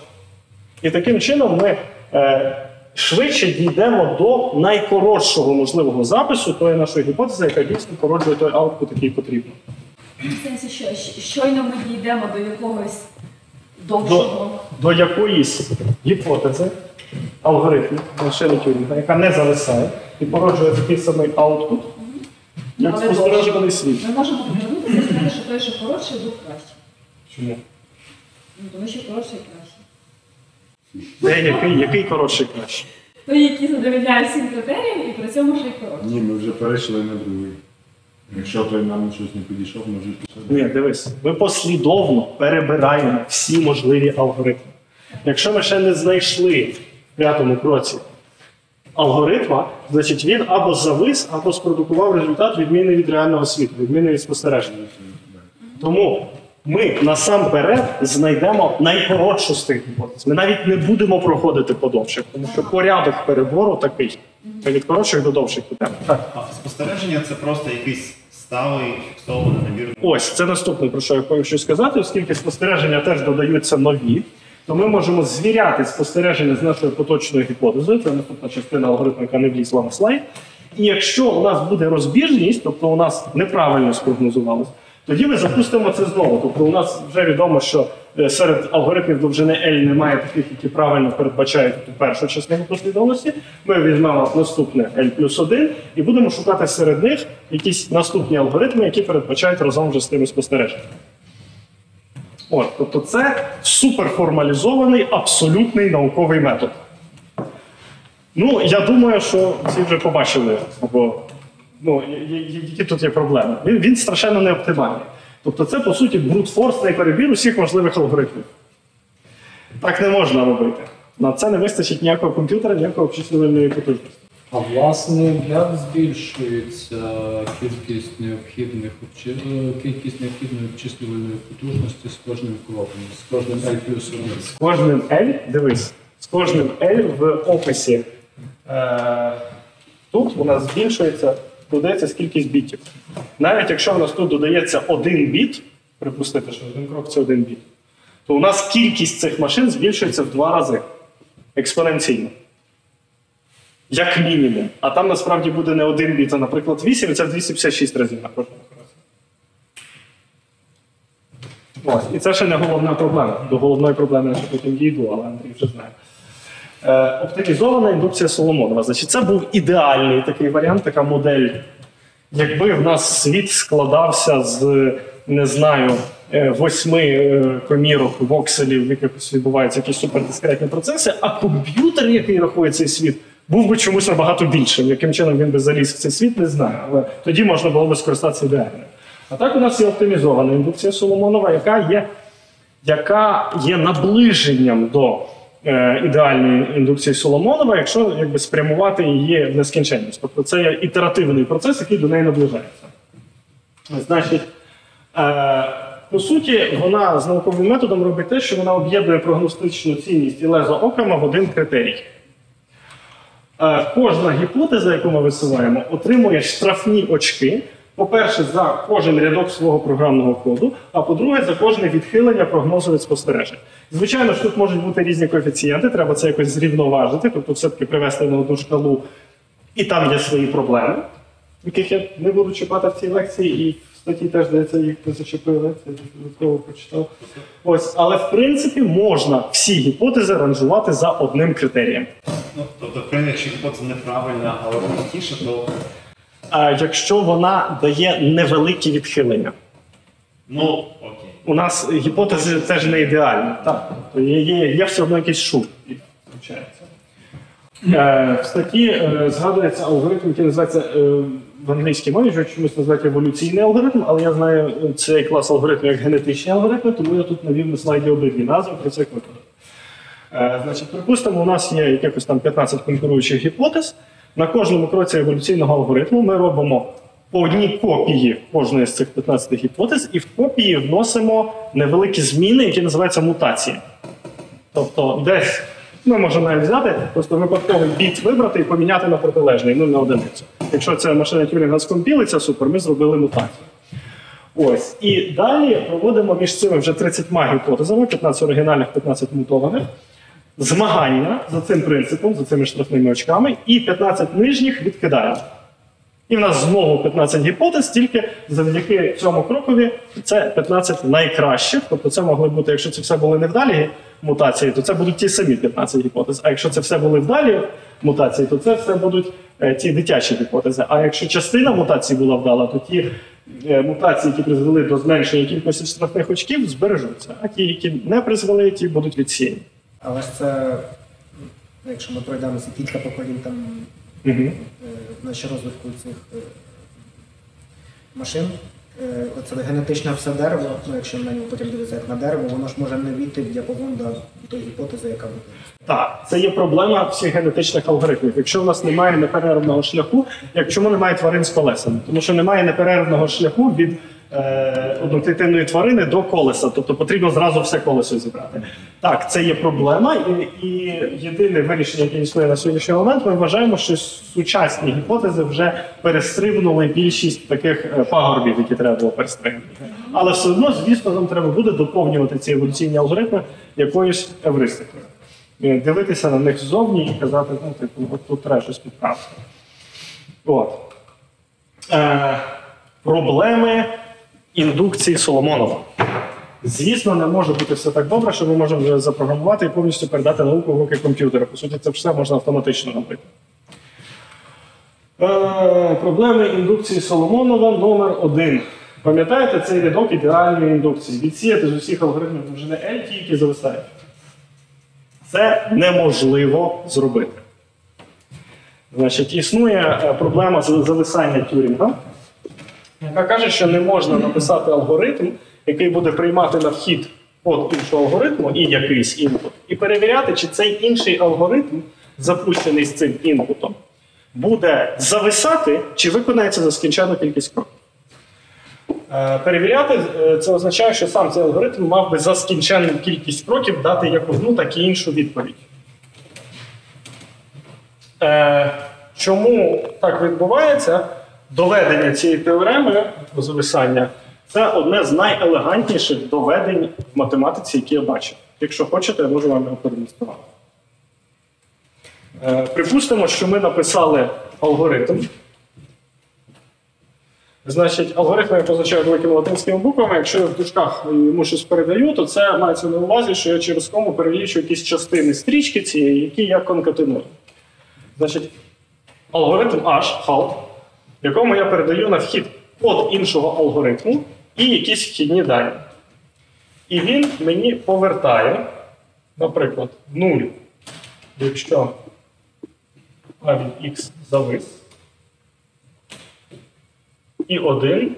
І таким чином ми е, швидше дійдемо до найкоротшого можливого запису тої нашої гіпотези, яка дійсно породжує той аутпут, який потрібно. В сенсі, що щойно ми дійдемо до якогось довшого. до якоїсь гіпотези алгоритму машини Тюрінга, яка не зависає і породжує такий самий аутпут, як Але спостережуваний світ. Ми можемо повернутися що той, що коротший, був кращий. Чому? Ну, тому що коротший. Де який, який коротший краще? Той, який задовольняє всім критеріям, і при цьому ще й коротший. Ні, ми вже перейшли на другий. Якщо той нам щось не підійшов, може. Ні, дивись, ми послідовно перебираємо всі можливі алгоритми. Якщо ми ще не знайшли в п'ятому кроці алгоритма, значить він або завис, або спродукував результат відмінний від реального світу, відмінний від спостереження. Тому ми насамперед знайдемо найкоротшу з тих гіпотез. Ми навіть не будемо проходити по довших, тому що порядок перебору такий. Ми від коротших до довших йдемо. Так. А спостереження це просто якийсь сталий фіксований набір. Ось це наступне, про що я хочу сказати, оскільки спостереження теж додаються нові, то ми можемо звіряти спостереження з нашою поточною гіпотезою. Це наступна частина алгоритму, яка не влізла на слайд. І якщо у нас буде розбіжність, тобто у нас неправильно спрогнозувалось, тоді ми запустимо це знову. Тобто у нас вже відомо, що е, серед алгоритмів довжини L немає таких, які правильно передбачають першу частину послідовності. Ми візьмемо наступне L плюс 1 і будемо шукати серед них якісь наступні алгоритми, які передбачають разом вже з тими спостереженнями. От, тобто це суперформалізований абсолютний науковий метод. Ну, я думаю, що всі вже побачили, або, ну, які тут є проблеми. Він, він страшенно неоптимальний. Тобто, це, по суті, брутфорсний перебір усіх можливих алгоритмів. Так не можна робити. На це не вистачить ніякого комп'ютера, ніякої обчислювальної потужності. А власне, як збільшується кількість необхідних е, кількість необхідної обчислювальної потужності з кожним кроком, з кожним L плюс 1? З кожним L, дивись, з кожним L в описі е, тут у нас збільшується, додається кількість бітів. Навіть якщо в нас тут додається один біт, припустити, що один крок це один біт, то у нас кількість цих машин збільшується в два рази експоненційно. Як мінімум. А там насправді буде не один біт, а, наприклад, 8, і це в 256 разів на кожному. Ось, і це ще не головна проблема. До головної проблеми я ще потім дійду, але Андрій вже знає. Е, оптимізована індукція Соломонова. Значить, це був ідеальний такий варіант, така модель. Якби в нас світ складався з, не знаю, е, восьми е, комірок, вокселів, в яких відбуваються якісь супердискретні процеси, а комп'ютер, який рахує цей світ, був би чомусь набагато більшим. Яким чином він би заліз в цей світ, не знаю. Але тоді можна було би скористатися ідеальним. А так у нас є оптимізована індукція Соломонова, яка є, яка є наближенням до ідеальної індукції Соломонова, якщо якби, спрямувати її в нескінченність. Тобто це є ітеративний процес, який до неї наближається. Значить, е, по суті, вона з науковим методом робить те, що вона об'єднує прогностичну цінність і лезо окремо в один критерій. Е, Кожна гіпотеза, яку ми висуваємо, отримує штрафні очки. По-перше, за кожен рядок свого програмного коду, а по-друге, за кожне відхилення прогнозу від спостережень. Звичайно ж, тут можуть бути різні коефіцієнти, треба це якось зрівноважити, тобто все-таки привести на одну шкалу, і там є свої проблеми, яких я не буду чіпати в цій лекції, і в статті теж здається, їх не зачепили, це додатково прочитав. Ось, але в принципі можна всі гіпотези ранжувати за одним критерієм. Ну, тобто, якщо гіпотеза неправильна, але простіше, то якщо вона дає невеликі відхилення. ну окей. У нас гіпотези теж не ідеальні. Так, є, є, є все одно якийсь шум. Е, в статті е, згадується алгоритм, який називається е, в англійській мові, що чомусь називають еволюційний алгоритм, але я знаю е, цей клас алгоритмів як генетичні алгоритми, тому я тут навів на слайді обидві назви про це викладу. Е, значить, припустимо, у нас є якихось там 15 конкуруючих гіпотез. На кожному кроці еволюційного алгоритму ми робимо по одній копії кожної з цих 15 гіпотез, і в копії вносимо невеликі зміни, які називаються мутації. Тобто десь ми можемо навіть взяти, просто випадковий біт вибрати і поміняти на протилежний, ну на одиницю. Якщо ця машина Тюрінга скомпілиться, супер, ми зробили мутацію. Ось. І далі проводимо між цими вже 30 гіпотезами, 15 оригінальних, 15 мутованих. Змагання за цим принципом, за цими штрафними очками, і 15 нижніх відкидаємо. І в нас знову 15 гіпотез, тільки завдяки цьому крокові це 15 найкращих. Тобто це могли бути, якщо це все були невдалі мутації, то це будуть ті самі 15 гіпотез. А якщо це все були вдалі мутації, то це все будуть е, ті дитячі гіпотези. А якщо частина мутацій була вдала, то ті е, мутації, які призвели до зменшення кількості штрафних очків, збережуться. А ті, які не призвели, ті будуть відсіяні. Але ж це, якщо ми пройдемо за кілька поколінь там е, наші розвитку цих е, машин, е, оце генетичне все дерево, ну якщо на нього потім дивитися як на дерево, воно ж може не війти в діапазон до тої гіпотези, яка буде. Так, це є проблема всіх генетичних алгоритмів. Якщо в нас немає неперервного шляху, як чому немає тварин з колесами? Тому що немає неперервного шляху від е, одноклітинної тварини до колеса, тобто потрібно зразу все колесо зібрати. Так, це є проблема, і, і єдине вирішення, яке існує на сьогоднішній момент, ми вважаємо, що сучасні гіпотези вже перестрибнули більшість таких е, пагорбів, які треба було перестрибнути. Але все одно, звісно, нам треба буде доповнювати ці еволюційні алгоритми якоюсь евристикою. Е, дивитися на них ззовні і казати, ну, типу, от тут треба щось підправити. От. Е, проблеми індукції Соломонова. Звісно, не може бути все так добре, що ми можемо запрограмувати і повністю передати науку в руки комп'ютера. По суті, це все можна автоматично робити. Е, проблеми індукції Соломонова номер один. Пам'ятаєте цей рядок ідеальної індукції? Відсіяти з усіх алгоритмів довжини L ті, які зависають. Це неможливо зробити. Значить, існує е, проблема зависання Тюрінга, яка каже, що не можна написати алгоритм, який буде приймати на вхід код іншого алгоритму і якийсь інпут, і перевіряти, чи цей інший алгоритм, запущений з цим інпутом, буде зависати, чи виконається за скінчену кількість кроків. Е, Перевіряти е, це означає, що сам цей алгоритм мав би за скінченну кількість кроків дати як одну, так і іншу відповідь. Е, Чому так відбувається? Доведення цієї теореми зависання це одне з найелегантніших доведень в математиці, які я бачив. Якщо хочете, я можу вам його продемонструвати. Е, Припустимо, що ми написали алгоритм. Значить, алгоритм я позначаю великими латинськими буквами. Якщо я в дужках йому щось передаю, то це мається на увазі, що я через кому перелічу якісь частини стрічки цієї, які я конкатеную. Значить, алгоритм H, halt, якому я передаю на вхід код іншого алгоритму і якісь вхідні дані. І він мені повертає, наприклад, 0, якщо А від X завис. І 1,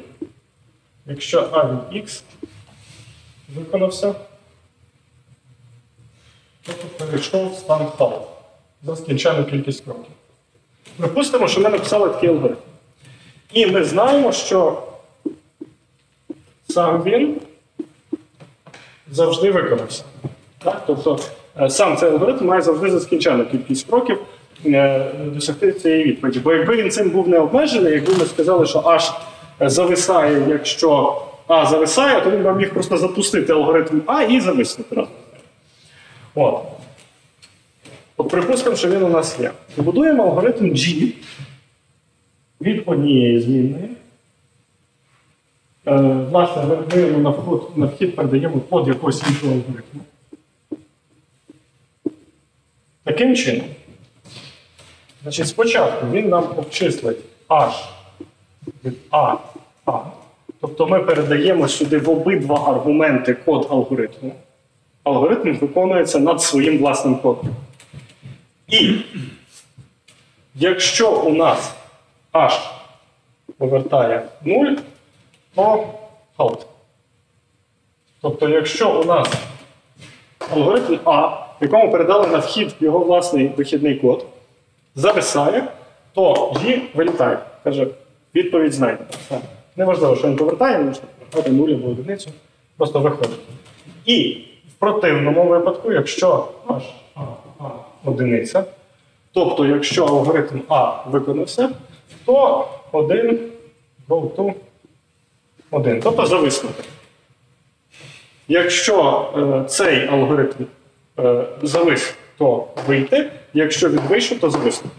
якщо А від X виконався, тобто перейшов стан halt за скінчену кількість кроків. Припустимо, що ми написали такий алгоритм. І ми знаємо, що сам він завжди виконався. Так? Тобто е, сам цей алгоритм має завжди за скінчену кількість кроків е, досягти цієї відповіді. Бо якби він цим був не обмежений, якби ми сказали, що аж зависає, якщо А зависає, то він би міг просто запустити алгоритм А і зависнути разом. От. От припустимо, що він у нас є. Побудуємо алгоритм G від однієї змінної. Е, власне, ми йому на вход, на вхід передаємо код якогось іншого алгоритму. Таким чином, значить, спочатку він нам обчислить H від A, A. Тобто ми передаємо сюди в обидва аргументи код алгоритму. Алгоритм виконується над своїм власним кодом. І якщо у нас H повертає 0, то halt. Тобто, якщо у нас алгоритм А, якому передали на вхід його власний вихідний код, зависає, то G вилітає. Каже, відповідь знайдена. Неважливо, що він повертає, можна повертати 0 або одиницю, просто виходить. І в противному випадку, якщо H одиниця, тобто, якщо алгоритм А виконався, то 1, go to 1. Тобто зависнути. Якщо е, цей алгоритм е, завис, то вийти, якщо він вийшов, то зависнути.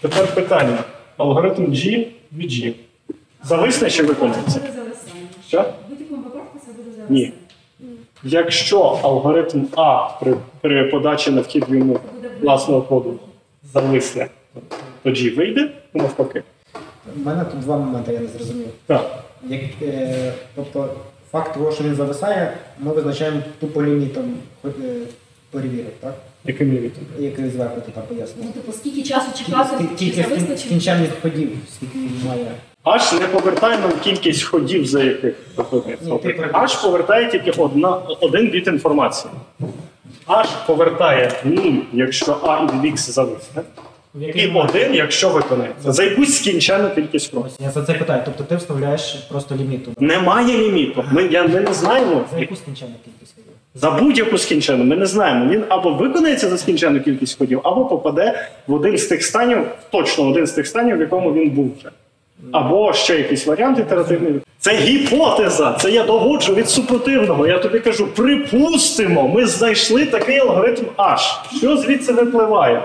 Тепер питання. Алгоритм G від G. Зависне чи виконується? Що? Будь-якому випадку це буде зависання. Ні. Якщо алгоритм А при, при подачі на вхід йому власного коду зависне, то G вийде, і навпаки. У мене тут два моменти, я не зрозумів. Так. Як, е, тобто, факт того, що він зависає, ми визначаємо тупо лімітом е, перевірок, так? Яким лімітом? Який зверху ти там пояснив. Ну, типу, скільки часу чекати, чи Тільки зависне, в чи кінчальних ходів, скільки він має. Аж не повертає нам кількість ходів, за яких виходить. Аж повертає тільки одна, один біт інформації. Аж повертає 0, якщо А і X зависне. Який один, якщо виконається. За якусь скінчену кількість кроків. Ось я за це питаю. Тобто ти вставляєш просто ліміт туди. Немає ліміту. Ми, я, ми не знаємо. За яку скінченну кількість ходів? За будь-яку скінчену, ми не знаємо. Він або виконається за скінчену кількість ходів, або попаде в один з тих станів, точно один з тих станів, в якому він був вже. Або ще якийсь варіант ітеративний. Це гіпотеза, це я доводжу від супротивного. Я тобі кажу, припустимо, ми знайшли такий алгоритм H. Що звідси випливає?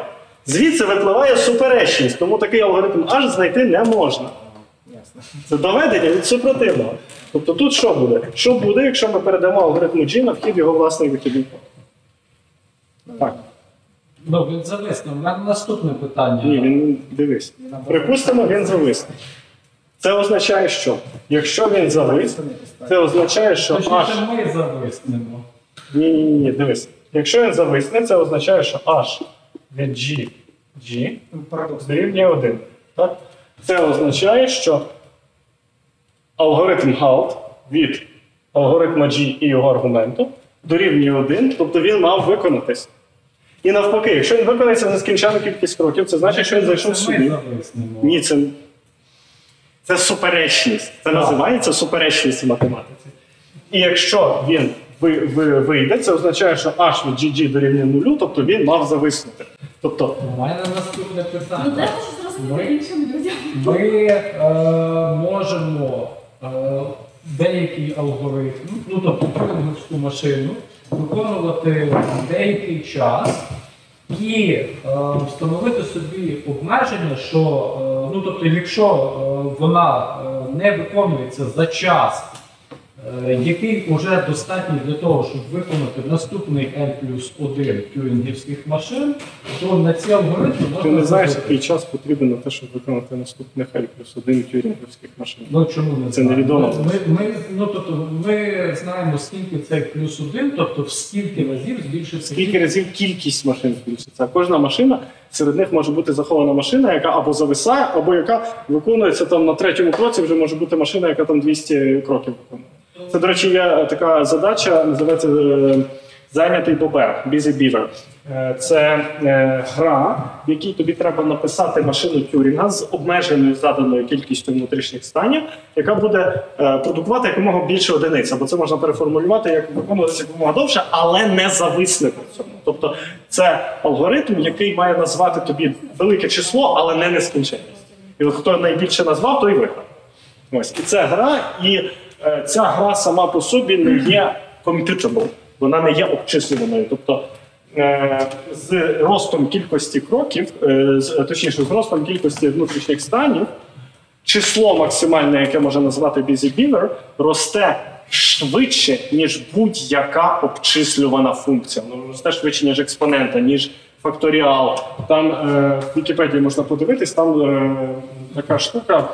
Звідси випливає суперечність, тому такий алгоритм H знайти не можна. Це доведення від супротивного. Тобто тут що буде? Що буде, якщо ми передамо алгоритму G на вхід його власний вихідний код? Так. Ну, він зависне. У мене наступне питання. Ні, він дивись. Припустимо, він зависне. Це означає, що? Якщо він завис, це означає, що Точніше, H. ми зависнемо. Ні, ні, ні, дивись. Якщо він зависне, це означає, що H від G, G Парадокс. дорівнює 1. Так? Це означає, що алгоритм HALT від алгоритма G і його аргументу дорівнює 1, тобто він мав виконатись. І навпаки, якщо він виконається за скінчену кількість кроків, це значить, що він зайшов сюди. Ні, це, це суперечність. Це називається суперечність в математиці. І якщо він вийде, це означає, що h від GG дорівнює нулю, тобто він мав зависнути. Тобто, У мене наступне Ну, питання. іншим людям. Ми е, можемо е, деякий алгоритм, ну тобто тюринговську машину, виконувати деякий час і е, встановити собі обмеження, що е, ну тобто, якщо е, вона е, не виконується за час, який вже достатній для того, щоб виконати наступний N плюс 1 тюрингівських машин, то на ці алгоритми можна ти не знаєш, який час потрібен на те, щоб виконати наступних L плюс один тюрінгівських машин. Ну чому не Це невідомо. Ми, ми, ну, тобто, ми знаємо, скільки це плюс один, тобто в скільки разів збільшиться Скільки разів кількість машин збільшиться? Кожна машина, серед них може бути захована машина, яка або зависає, або яка виконується там на третьому кроці, вже може бути машина, яка там 200 кроків виконує. Це, до речі, є така задача, називається е, Зайнятий бобер, Busy Beaver. Е, Це е, гра, в якій тобі треба написати машину Тюрінга з обмеженою заданою кількістю внутрішніх станів, яка буде е, продукувати якомога більше одиниць. Або це можна переформулювати як виконуватися якомога довше, але не зависне при цьому. Тобто це алгоритм, який має назвати тобі велике число, але не нескінченність. І от хто найбільше назвав, той виграв. Ось і це гра, і е, ця гра сама по собі не є computable, вона не є обчислюваною. Тобто е, з ростом кількості кроків, е, точніше, з ростом кількості внутрішніх станів, число максимальне, яке може назвати Busy Beaver, росте швидше, ніж будь-яка обчислювана функція. Воно росте швидше, ніж експонента, ніж факторіал. Там е, в Вікіпедії можна подивитись, там е, така штука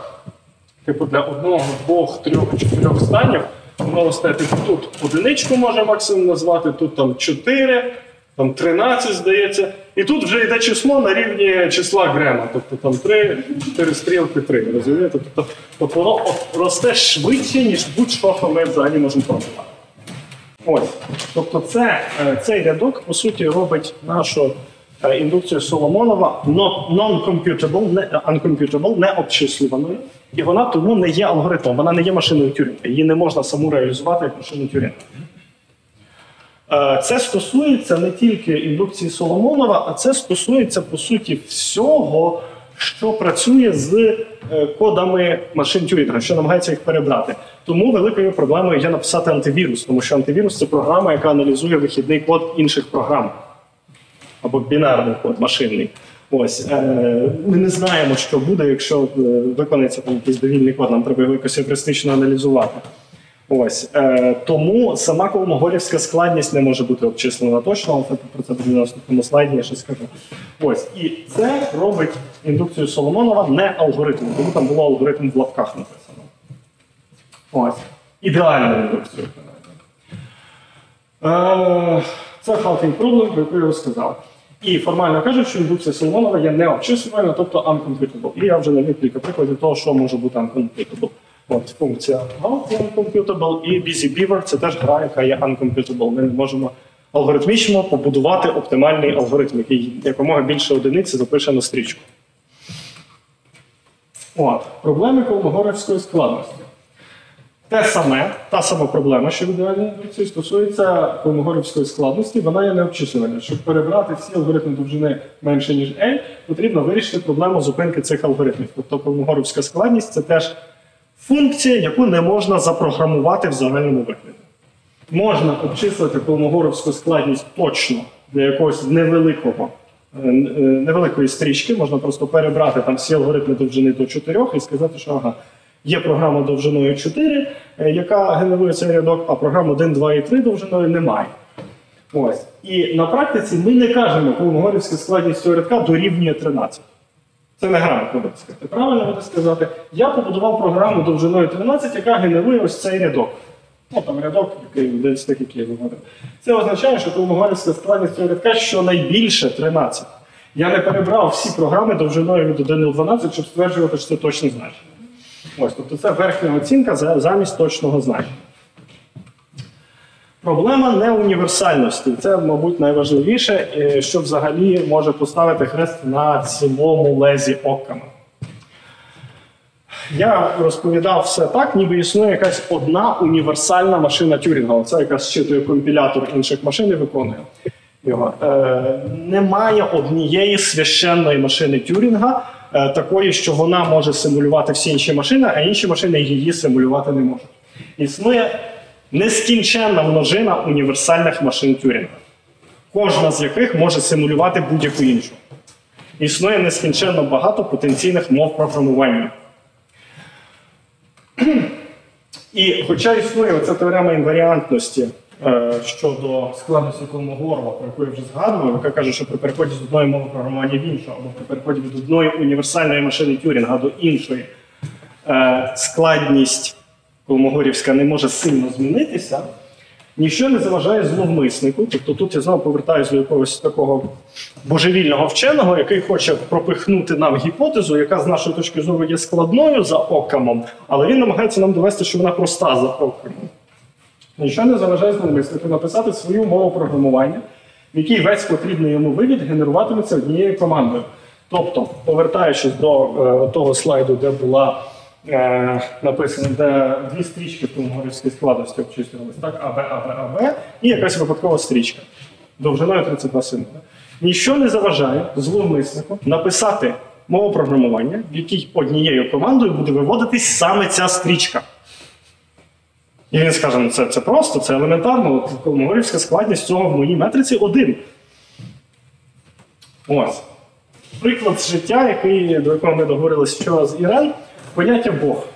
типу для одного, двох, трьох, чотирьох станів, воно росте типу, тут одиничку може максимум назвати, тут там 4, там 13, здається. І тут вже йде число на рівні числа Грема, тобто там 3, 4 стрілки 3, розумієте? Тобто от воно росте швидше, ніж будь-що, що ми взагалі можемо планувати. Ось. Тобто це, е, цей рядок, по суті, робить нашу е, індукцію Соломонова non-computable, не, uncomputable, не обчислюваною. І вона тому не є алгоритмом, вона не є машиною Тюрінга. Її не можна саму реалізувати як машину Тюрінга. Е, Це стосується не тільки індукції Соломонова, а це стосується, по суті, всього, що працює з е, кодами машин Тюрінга, що намагається їх перебрати. Тому великою проблемою є написати антивірус, тому що антивірус це програма, яка аналізує вихідний код інших програм або бінарний код машинний. Ось е, ми не знаємо, що буде, якщо е, виконається там якийсь довільний код, нам треба його якось евристично аналізувати. Ось е, тому сама колмогорівська складність не може бути обчислена точно, але про це буде на наступному слайді, я ще скажу. Ось і це робить індукцію Соломонова не алгоритм, тому там було алгоритм в лапках написано. Ось. Індукція. Е, Це halting problem, про яку я розказав. І формально кажуть, що індукція Соломонова є необчислювальна, тобто uncomputable. І я вже навів кілька прикладів того, що може бути uncomputable. От функція uncomputable, і Busy Beaver це теж гра, яка є uncomputable. Ми не можемо алгоритмічно побудувати оптимальний алгоритм, який якомога більше одиниці запише на стрічку. От, проблеми колмогорівської складності. Те саме, та сама проблема, що в ідеальній індукції, стосується колмогорівської складності, вона є необчислювальна. Щоб перебрати всі алгоритми довжини менше, ніж L, потрібно вирішити проблему зупинки цих алгоритмів. Тобто колмогорівська складність це теж функція, яку не можна запрограмувати в загальному вигляді. Можна обчислити колмогорівську складність точно для якогось невеликого, е, е, невеликої стрічки, можна просто перебрати там всі алгоритми довжини до 4 і сказати, що ага, є програма довжиною 4, е, яка генерує цей рядок, а програм 1, 2 і 3 довжиною немає. Ось. І на практиці ми не кажемо, колмогорівська складність цього рядка дорівнює 13. Це не грамотно буде сказати. Правильно буде сказати, я побудував програму довжиною 13, яка генерує ось цей рядок. Ну, там рядок, який десь так, який я виводив. Це означає, що колмогорівська складність цього рядка щонайбільше 13. Я не перебрав всі програми довжиною від 1 до 12, щоб стверджувати, що це точне значення. Ось, тобто це верхня оцінка замість точного значення. Проблема неуніверсальності. Це, мабуть, найважливіше, е, що взагалі може поставити хрест на цілому лезі Оккама. Я розповідав все так, ніби існує якась одна універсальна машина Тюрінга. Оце яка зчитує компілятор інших машин і виконує його. Е, немає однієї священної машини Тюрінга, такої, що вона може симулювати всі інші машини, а інші машини її симулювати не можуть. Існує нескінченна множина універсальних машин Тюрінга, кожна з яких може симулювати будь-яку іншу. Існує нескінченно багато потенційних мов програмування. І хоча існує оця теорема інваріантності е, щодо складності Колмогорова, про яку я вже згадував, яка каже, що при переході з одної мови програмування в іншу, або при переході від одної універсальної машини Тюрінга до іншої, е, складність Колмогорівська не може сильно змінитися, ніщо не заважає зловмиснику. Тобто тут я знову повертаюся до якогось такого божевільного вченого, який хоче пропихнути нам гіпотезу, яка з нашої точки зору є складною за окамом, але він намагається нам довести, що вона проста за окамом. Нічого не заважає зловмиснику написати свою мову програмування, в якій весь потрібний йому вивід генеруватиметься однією командою. Тобто, повертаючись до е, того слайду, де була е, написано, де дві стрічки в Колмогорівській складності обчислювалися, так, АБ, АБ, АБ, і якась випадкова стрічка довжиною 32 символи. Ніщо не заважає зловмиснику написати мову програмування, в якій однією командою буде виводитись саме ця стрічка. І він скаже, ну це, це просто, це елементарно. От Колмогорівська складність цього в моїй метриці один. Ось. Приклад життя, який, до якого ми договорилися вчора з Ірен, поняття Бог.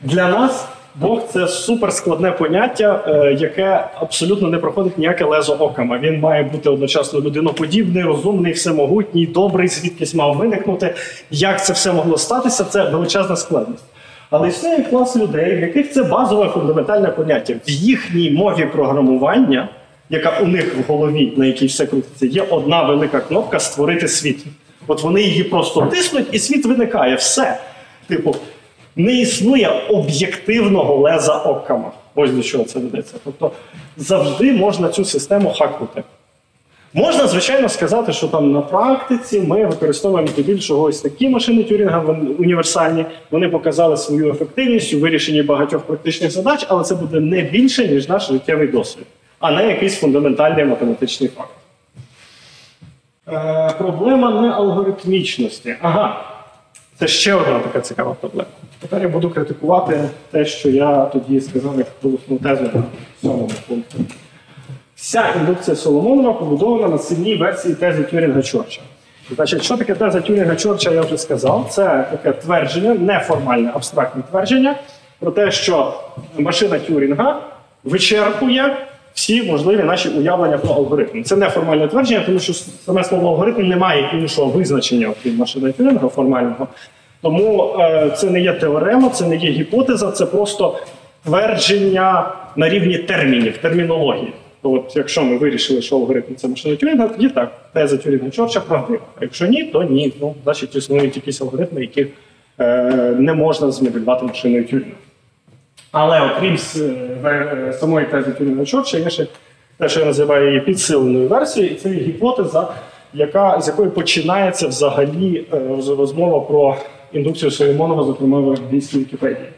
Для нас Бог це суперскладне поняття, е, яке абсолютно не проходить ніяке лезо окама. Він має бути одночасно людиноподібний, розумний, всемогутній, добрий, звідкись мав виникнути. Як це все могло статися, це величезна складність. Але існує клас людей, в яких це базове фундаментальне поняття. В їхній мові програмування, яка у них в голові, на якій все крутиться, є одна велика кнопка створити світ. От вони її просто тиснуть, і світ виникає. Все. Типу, не існує об'єктивного леза окама. Ось до чого це ведеться. Тобто завжди можна цю систему хакнути. Можна, звичайно, сказати, що там на практиці ми використовуємо більшого ось такі машини Тюрінга універсальні. Вони показали свою ефективність у вирішенні багатьох практичних задач, але це буде не більше, ніж наш життєвий досвід, а не якийсь фундаментальний математичний факт. Е, проблема не алгоритмічності. Ага, це ще одна така цікава проблема. Тепер я буду критикувати те, що я тоді сказав як голосну тезу на сьомому пункті. Вся індукція Соломонова побудована на сильній версії тези Тюрінга Чорча. Значить, що таке теза Тюрінга Чорча, я вже сказав. Це таке твердження, неформальне абстрактне твердження про те, що машина Тюрінга вичерпує всі можливі наші уявлення про алгоритм. Це неформальне твердження, тому що саме слово алгоритм не має іншого визначення, окрім машини Тюрінга формального. Тому е, це не є теорема, це не є гіпотеза, це просто твердження на рівні термінів, термінології. То от якщо ми вирішили, що алгоритм це машина Тюрінга, тоді так, теза Тюрінга Чорча правдива. А якщо ні, то ні. Ну, значить, існують якісь алгоритми, які е, не можна змоделювати машиною Тюрінга. Але окрім е, самої тези Тюрінга Чорча, є ще те, що я називаю її підсиленою версією, і це є гіпотеза, яка, з якої починається взагалі е, розмова про індукцію Соломонова, зокрема в англійській Вікіпедії.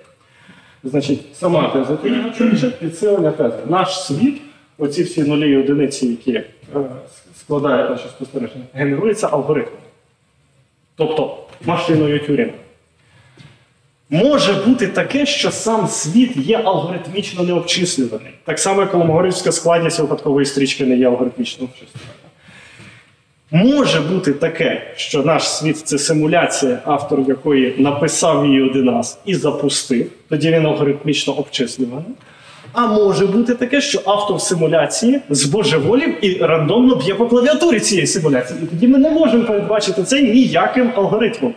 Значить, сама теза Тюрінга Чорча, підсилення тези. Наш світ, оці всі нулі і одиниці, які е, складають наші спостереження, генерується алгоритмом. Тобто машиною Тюрінга. Може бути таке, що сам світ є алгоритмічно необчислюваний. Так само, як Коломогорівська складність випадкової стрічки не є алгоритмічно обчислювана. Може бути таке, що наш світ це симуляція, автор якої написав її один раз і запустив, тоді він алгоритмічно обчислюваний. А може бути таке, що автор симуляції збожеволів і рандомно б'є по клавіатурі цієї симуляції. І тоді ми не можемо передбачити це ніяким алгоритмом.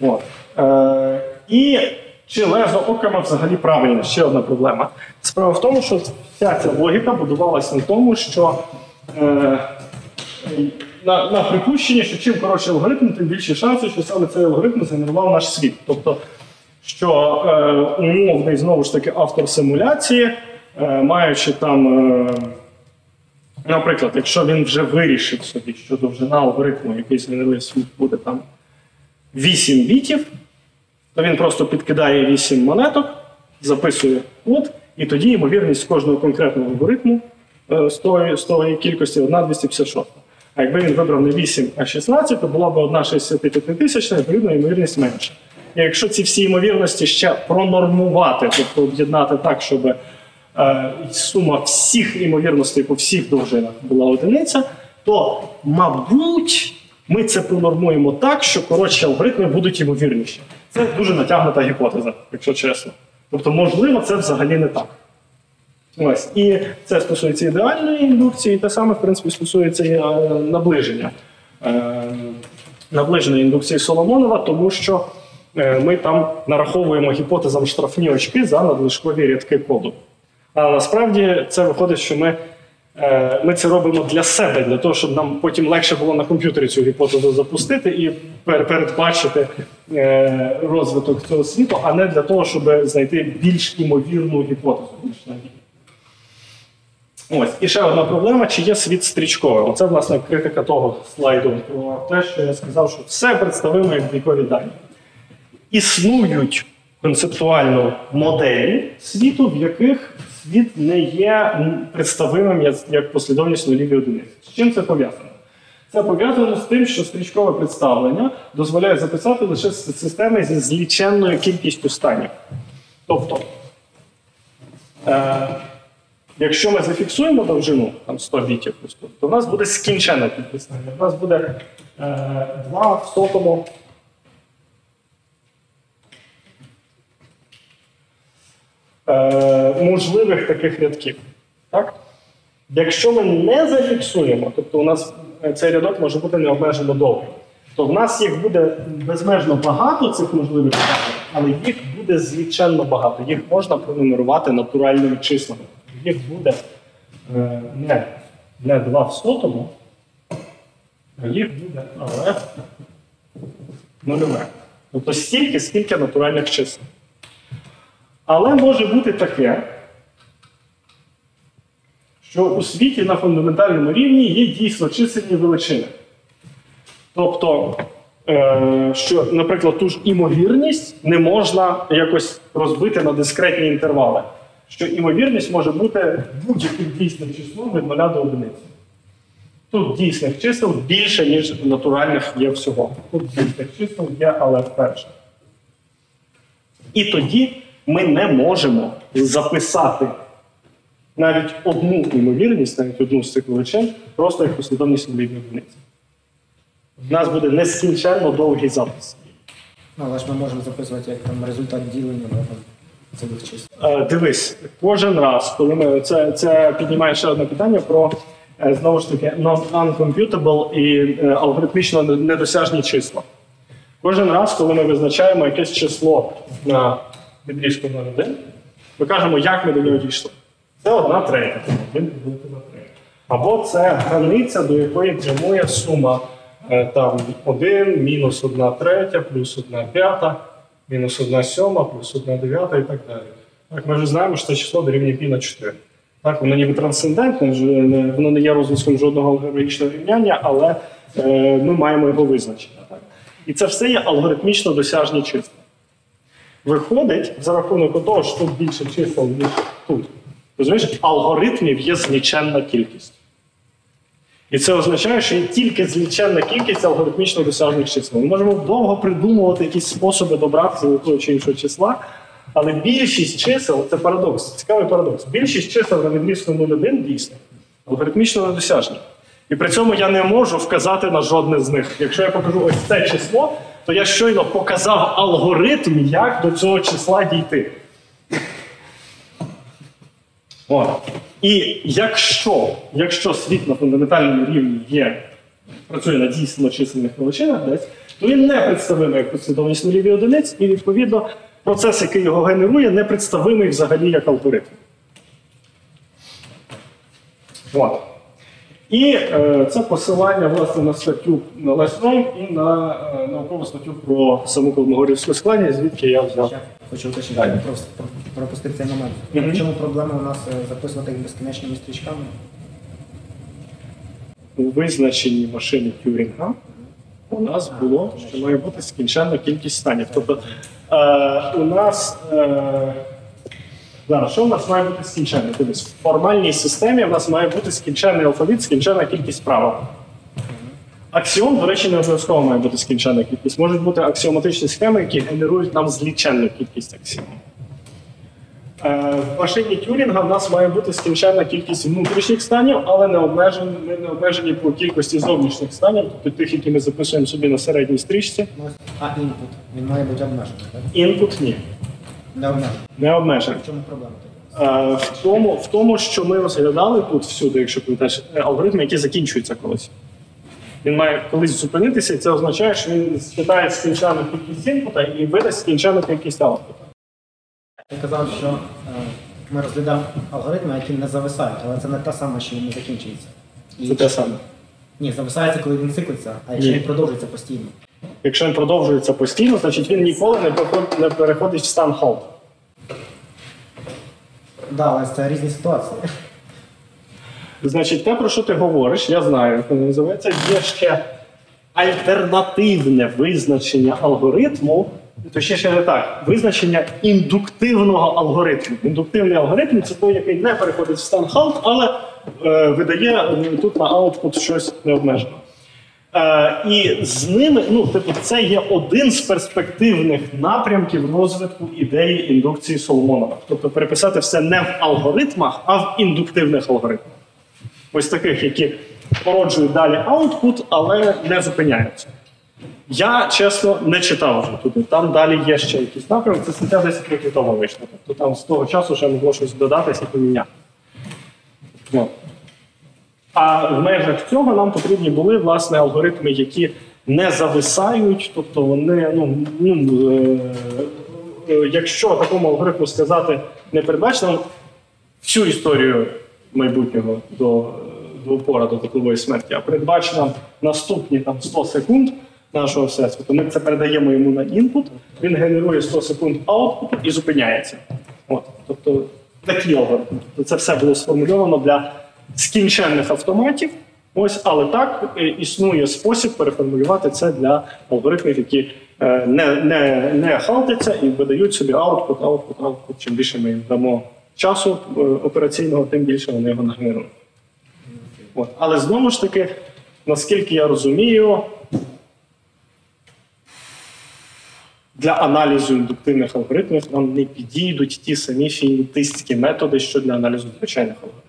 От. Е, і чи лезо Окама взагалі правильне? Ще одна проблема. Справа в тому, що вся ця логіка будувалася на тому, що е, на, на припущенні, що чим коротший алгоритм, тим більше шансів, що саме цей алгоритм згенерував наш світ. Тобто, що е, умовний знову ж таки автор симуляції, е, маючи там. Е, Наприклад, якщо він вже вирішив собі, що довжина алгоритму, який згенерує буде там 8 бітів, то він просто підкидає 8 монеток, записує код, і тоді ймовірність кожного конкретного алгоритму е, з тої, з тої кількості 1 256. А якби він вибрав не 8, а 16, то була б 1 65 тисячна, відповідно, ймовірність менша. Якщо ці всі ймовірності ще пронормувати, тобто об'єднати так, щоб е, сума всіх ймовірностей по всіх довжинах була одиниця, то, мабуть, ми це пронормуємо так, що коротші алгоритми будуть ймовірніші. Це дуже натягнута гіпотеза, якщо чесно. Тобто, можливо, це взагалі не так. Ось. І це стосується ідеальної індукції, і те саме, в принципі, стосується і е, наближення. Е, наближеної індукції Соломонова, тому що ми там нараховуємо гіпотезам штрафні очки за надлишкові рядки коду. А насправді це виходить, що ми, е, ми це робимо для себе, для того, щоб нам потім легше було на комп'ютері цю гіпотезу запустити і передбачити е, розвиток цього світу, а не для того, щоб знайти більш імовірну гіпотезу. Ось, і ще одна проблема: чи є світ стрічковий? Оце, власне, критика того слайду про те, що я сказав, що все представимо як двійкові дані. Існують концептуально моделі світу, в яких світ не є представимим як, послідовність нулів і одиниць. З чим це пов'язано? Це пов'язано з тим, що стрічкове представлення дозволяє записати лише системи зі зліченною кількістю станів. Тобто, е, Якщо ми зафіксуємо довжину там 100 бітів, то в нас буде кількість станів. У нас буде е, 2 в сотому. Е, можливих таких рядків. Так? Якщо ми не зафіксуємо, тобто у нас е, цей рядок може бути необмежено довгий, то в нас їх буде безмежно багато цих можливих рядків, але їх буде зліченно багато. Їх можна пронумерувати натуральними числами. Їх буде е, не, не 2 в сотому, а їх буде але нульове. Тобто стільки, скільки натуральних чисел. Але може бути таке, що у світі на фундаментальному рівні є дійсно чисельні величини. Тобто, е, що, наприклад, ту ж імовірність не можна якось розбити на дискретні інтервали. Що імовірність може бути будь-яким дійсним числом від 0 до 1. Тут дійсних чисел більше, ніж натуральних є всього. Тут дійсних чисел є, але вперше. І тоді ми не можемо записати навіть одну ймовірність, навіть одну з цих величин, просто як послідовність нулів одиниць. У нас буде нескінченно довгий запис. Ну, але ж ми можемо записувати як там результат ділення цілих чисел. Дивись, кожен раз, коли ми це, це піднімає ще одне питання про е, знову ж таки non-computable і е, алгоритмічно недосяжні числа. Кожен раз, коли ми визначаємо якесь число на відрізку 0,1, ми кажемо, як ми до нього дійшли. Це одна третя, один поділити на три. Або це границя, до якої прямує сума е, там 1, мінус 1 третя, плюс 1 п'ята, мінус 1 сьома, плюс 1 дев'ята і так далі. Так, ми вже знаємо, що це число дорівнює пі на 4. Так, воно ніби трансцендентне, воно не є розв'язком жодного алгоритмічного рівняння, але е, ми маємо його визначення. Так? І це все є алгоритмічно досяжні числа. Виходить, за рахунок того, що тут більше чисел, ніж тут. Розумієш, алгоритмів є зліченна кількість. І це означає, що є тільки зліченна кількість алгоритмічно досяжних чисел. Ми можемо довго придумувати якісь способи добратися до того чи іншого числа, але більшість чисел це парадокс, цікавий парадокс. Більшість чисел на відрізку 0,1 дійсно алгоритмічно недосяжні. І при цьому я не можу вказати на жодне з них. Якщо я покажу ось це число, то я щойно показав алгоритм, як до цього числа дійти. От. І якщо, якщо світ на фундаментальному рівні є, працює на дійсно численних величинах десь, то він не представимий як послідовність нулів одиниць, і відповідно процес, який його генерує, не представимий взагалі як алгоритм. От. І е, це посилання власне на статтю на Лесном і на е, наукову статтю про саму Колмогорівську складність, звідки я взяв. Хочу уточнити, просто про- пропустив цей момент. Мгм. В чому проблема у нас е, записувати їх безкінечними стрічками? у визначенні машини Тюрінга у нас було, що має бути скінченна кількість станів. Тобто е, у нас е, зараз, що у нас має бути скінченне? Дивись, в формальній системі у нас має бути скінченний алфавіт, скінченна кількість правил. Аксіом, до речі, не обов'язково має бути скінченна кількість. Можуть бути аксіоматичні схеми, які генерують нам зліченну кількість аксіомів. Е, В машині Тюрінга в нас має бути скінченна кількість внутрішніх станів, але не обмежені, ми не обмежені по кількості зовнішніх станів, тобто тих, які ми записуємо собі на середній стрічці. А інпут, він має бути обмежений, так? Інпут ні, Не обмежений. не обмежений. В чому проблема? Е, В тому, в тому, що ми розглядали тут всюди, якщо пам'ятаєш, алгоритм, який закінчується колись. Він має колись зупинитися, і це означає, що він зчитає скінчену кількість інпута і видасть скінчену кількість аутпута. Ти казав, що е, ми розглядаємо алгоритми, які не зависають, але це не те саме, що він не закінчується. І- Це те саме. Ні, зависається, коли він циклиться, а якщо Ні. він продовжується постійно. Якщо він продовжується постійно, значить він ніколи не переходить в стан hold. Да, але це різні ситуації. Значить, те, про що ти говориш, я знаю, як воно називається, є ще альтернативне визначення алгоритму, точніше не так, визначення індуктивного алгоритму. Індуктивний алгоритм це той, який не переходить в стан halt, але е, видає тут на output щось необмежено. Е, і з ними, ну, типу, це є один з перспективних напрямків розвитку ідеї індукції Соломонова. Тобто переписати все не в алгоритмах, а в індуктивних алгоритмах. Ось таких, які породжують далі аутпут, але не зупиняються. Я чесно не читав вже туди. Там далі є ще якісь напрямки. Це стаття 10 років тому вийшла. Тобто там з того часу ще могло щось додатися і поміняти. А в межах цього нам потрібні були власне алгоритми, які не зависають, тобто вони, ну, ну е, е, якщо такому алгоритму сказати не передбачено, всю історію майбутнього до, до упора до теплової смерті, а передбачено наступні там 100 секунд нашого всесвіту. Ми це передаємо йому на інпут, він генерує 100 секунд аутпуту і зупиняється. От, тобто такі алгоритми. Це все було сформульовано для скінченних автоматів. Ось, але так е, існує спосіб переформулювати це для алгоритмів, які е, не, не, не халтяться і видають собі аутпут, аутпут, аутпут. Чим більше ми їм дамо часу е, операційного, тим більше вони його нагенерують. Але знову ж таки, наскільки я розумію, для аналізу індуктивних алгоритмів нам не підійдуть ті самі фінітистські методи, що для аналізу звичайних алгоритмів.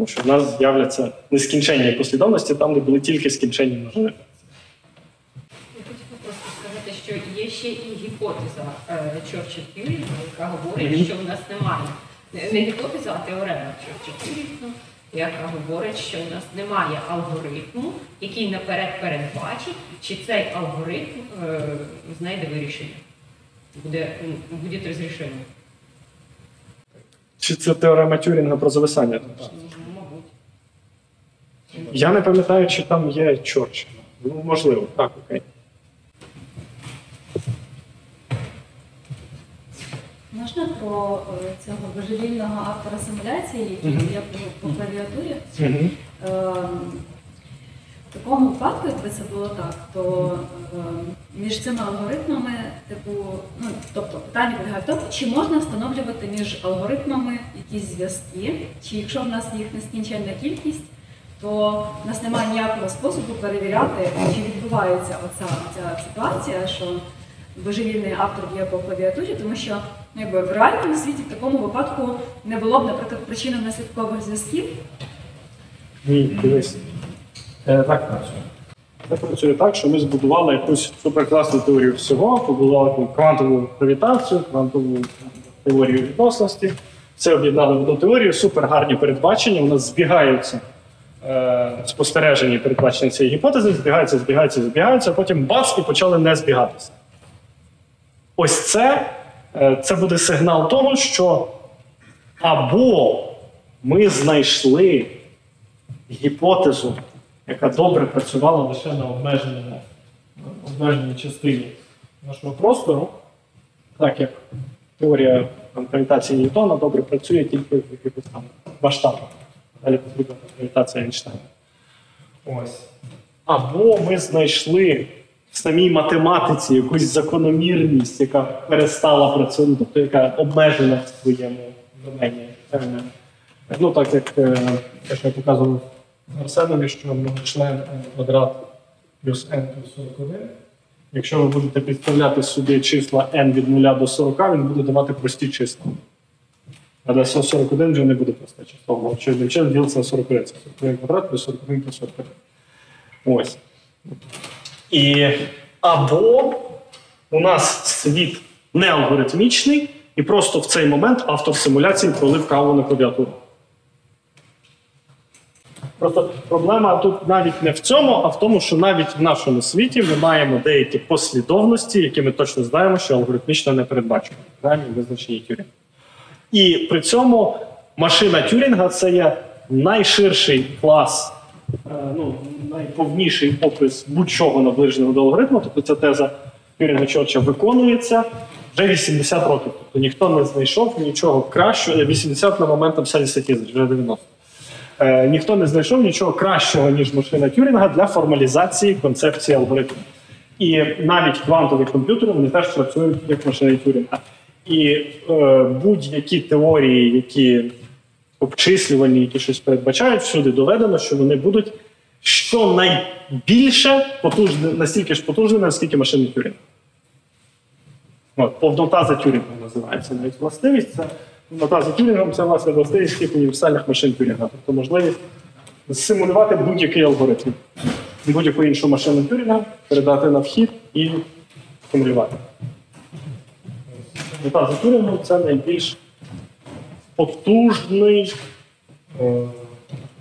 Тому що в нас з'являться нескінченні послідовності там, де були тільки скінченні множини. Я хотіла просто сказати, що є ще і гіпотеза е, Чорча Тюрінга, яка говорить, що в нас немає не не гіпотеза, а теорема Чорча Тюрінга, яка говорить, що в нас немає алгоритму, який наперед передбачить, чи цей алгоритм е, знайде вирішення. Буде, буде розрішення. Чи це теорема Тюрінга про зависання? Я не пам'ятаю, чи там є Чорч. Ну, можливо, так, окей. Можна про е, цього божевільного автора симуляції, який Мгм. є по, по клавіатурі? Угу. Ем, В такому випадку, якби це було так, то ем, між цими алгоритмами, типу, ну тобто питання полягає в тому, чи можна встановлювати між алгоритмами якісь зв'язки, чи якщо в нас їх нескінченна кількість, то в нас немає ніякого способу перевіряти, чи відбувається оця, ця ситуація, що божевільний автор є по клавіатурі, тому що ну, якби, в реальному світі в такому випадку не було б, наприклад, причинно-наслідкових зв'язків. Ні, дивись. Е, так працює. Це працює так, що ми збудували якусь суперкласну теорію всього, побудували квантову гравітацію, квантову теорію відносності. Все об'єднали в одну теорію, супергарні передбачення. У нас збігаються спостереження і передбачення цієї гіпотези, збігаються, збігаються, збігаються, а потім бац і почали не збігатися. Ось це, е, це буде сигнал того, що або ми знайшли гіпотезу, яка добре працювала лише на обмеженому, обмеженій частині нашого простору, так як теорія гравітації Ньютона добре працює тільки в якихось там масштабах. Далі потрібна гравітація Ейнштейна. Ось. Або ми знайшли в самій математиці якусь закономірність, яка перестала працювати, тобто яка обмежена в своєму домені. Е, Ну, так як е, те, що я показував Арсенові, що многочлен n квадрат плюс n плюс 41. Якщо ви будете підставляти сюди числа n від 0 до 40, він буде давати прості числа. А для 41 вже не буде просте число, бо очевидним чином ділиться на 41. Це 41 квадрат плюс 41 плюс 41. Ось. І або у нас світ не алгоритмічний, і просто в цей момент автор симуляції пролив каву на клавіатуру. Просто проблема тут навіть не в цьому, а в тому, що навіть в нашому світі ми маємо деякі послідовності, які ми точно знаємо, що алгоритмічно не передбачені. Дані визначені Тюрінга. І при цьому машина Тюрінга це є найширший клас, е, ну, найповніший опис будь-чого наближеного до алгоритму. Тобто ця теза Тюрінга Чорча виконується вже 80 років. Тобто ніхто не знайшов нічого кращого. 80 на момент Абсаліса Тізер, вже 90. Е, ніхто не знайшов нічого кращого, ніж машина Тюрінга для формалізації концепції алгоритму. І навіть квантові комп'ютери вони теж працюють як машини Тюрінга. І е, будь-які теорії, які обчислювальні, які щось передбачають, всюди доведено, що вони будуть щонайбільше настільки ж потужними, наскільки машини Тюрінга. От, повнота за Тюрінгом називається навіть властивість. Це повнота за Тюрінгом це власне властивість всіх універсальних машин Тюрінга. Тобто можливість симулювати будь-який алгоритм, будь-яку іншу машину Тюрінга, передати на вхід і симулювати. Повнота за Тюрінгом це найбільш потужний е,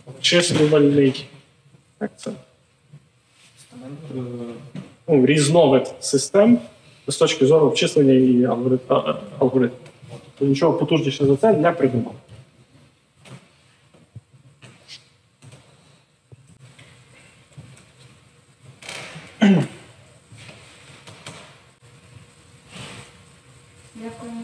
обчислювальний як це? Е, ну, різновид систем з точки зору обчислення і алгоритму. Тобто нічого потужніше за це не придумав. এরকম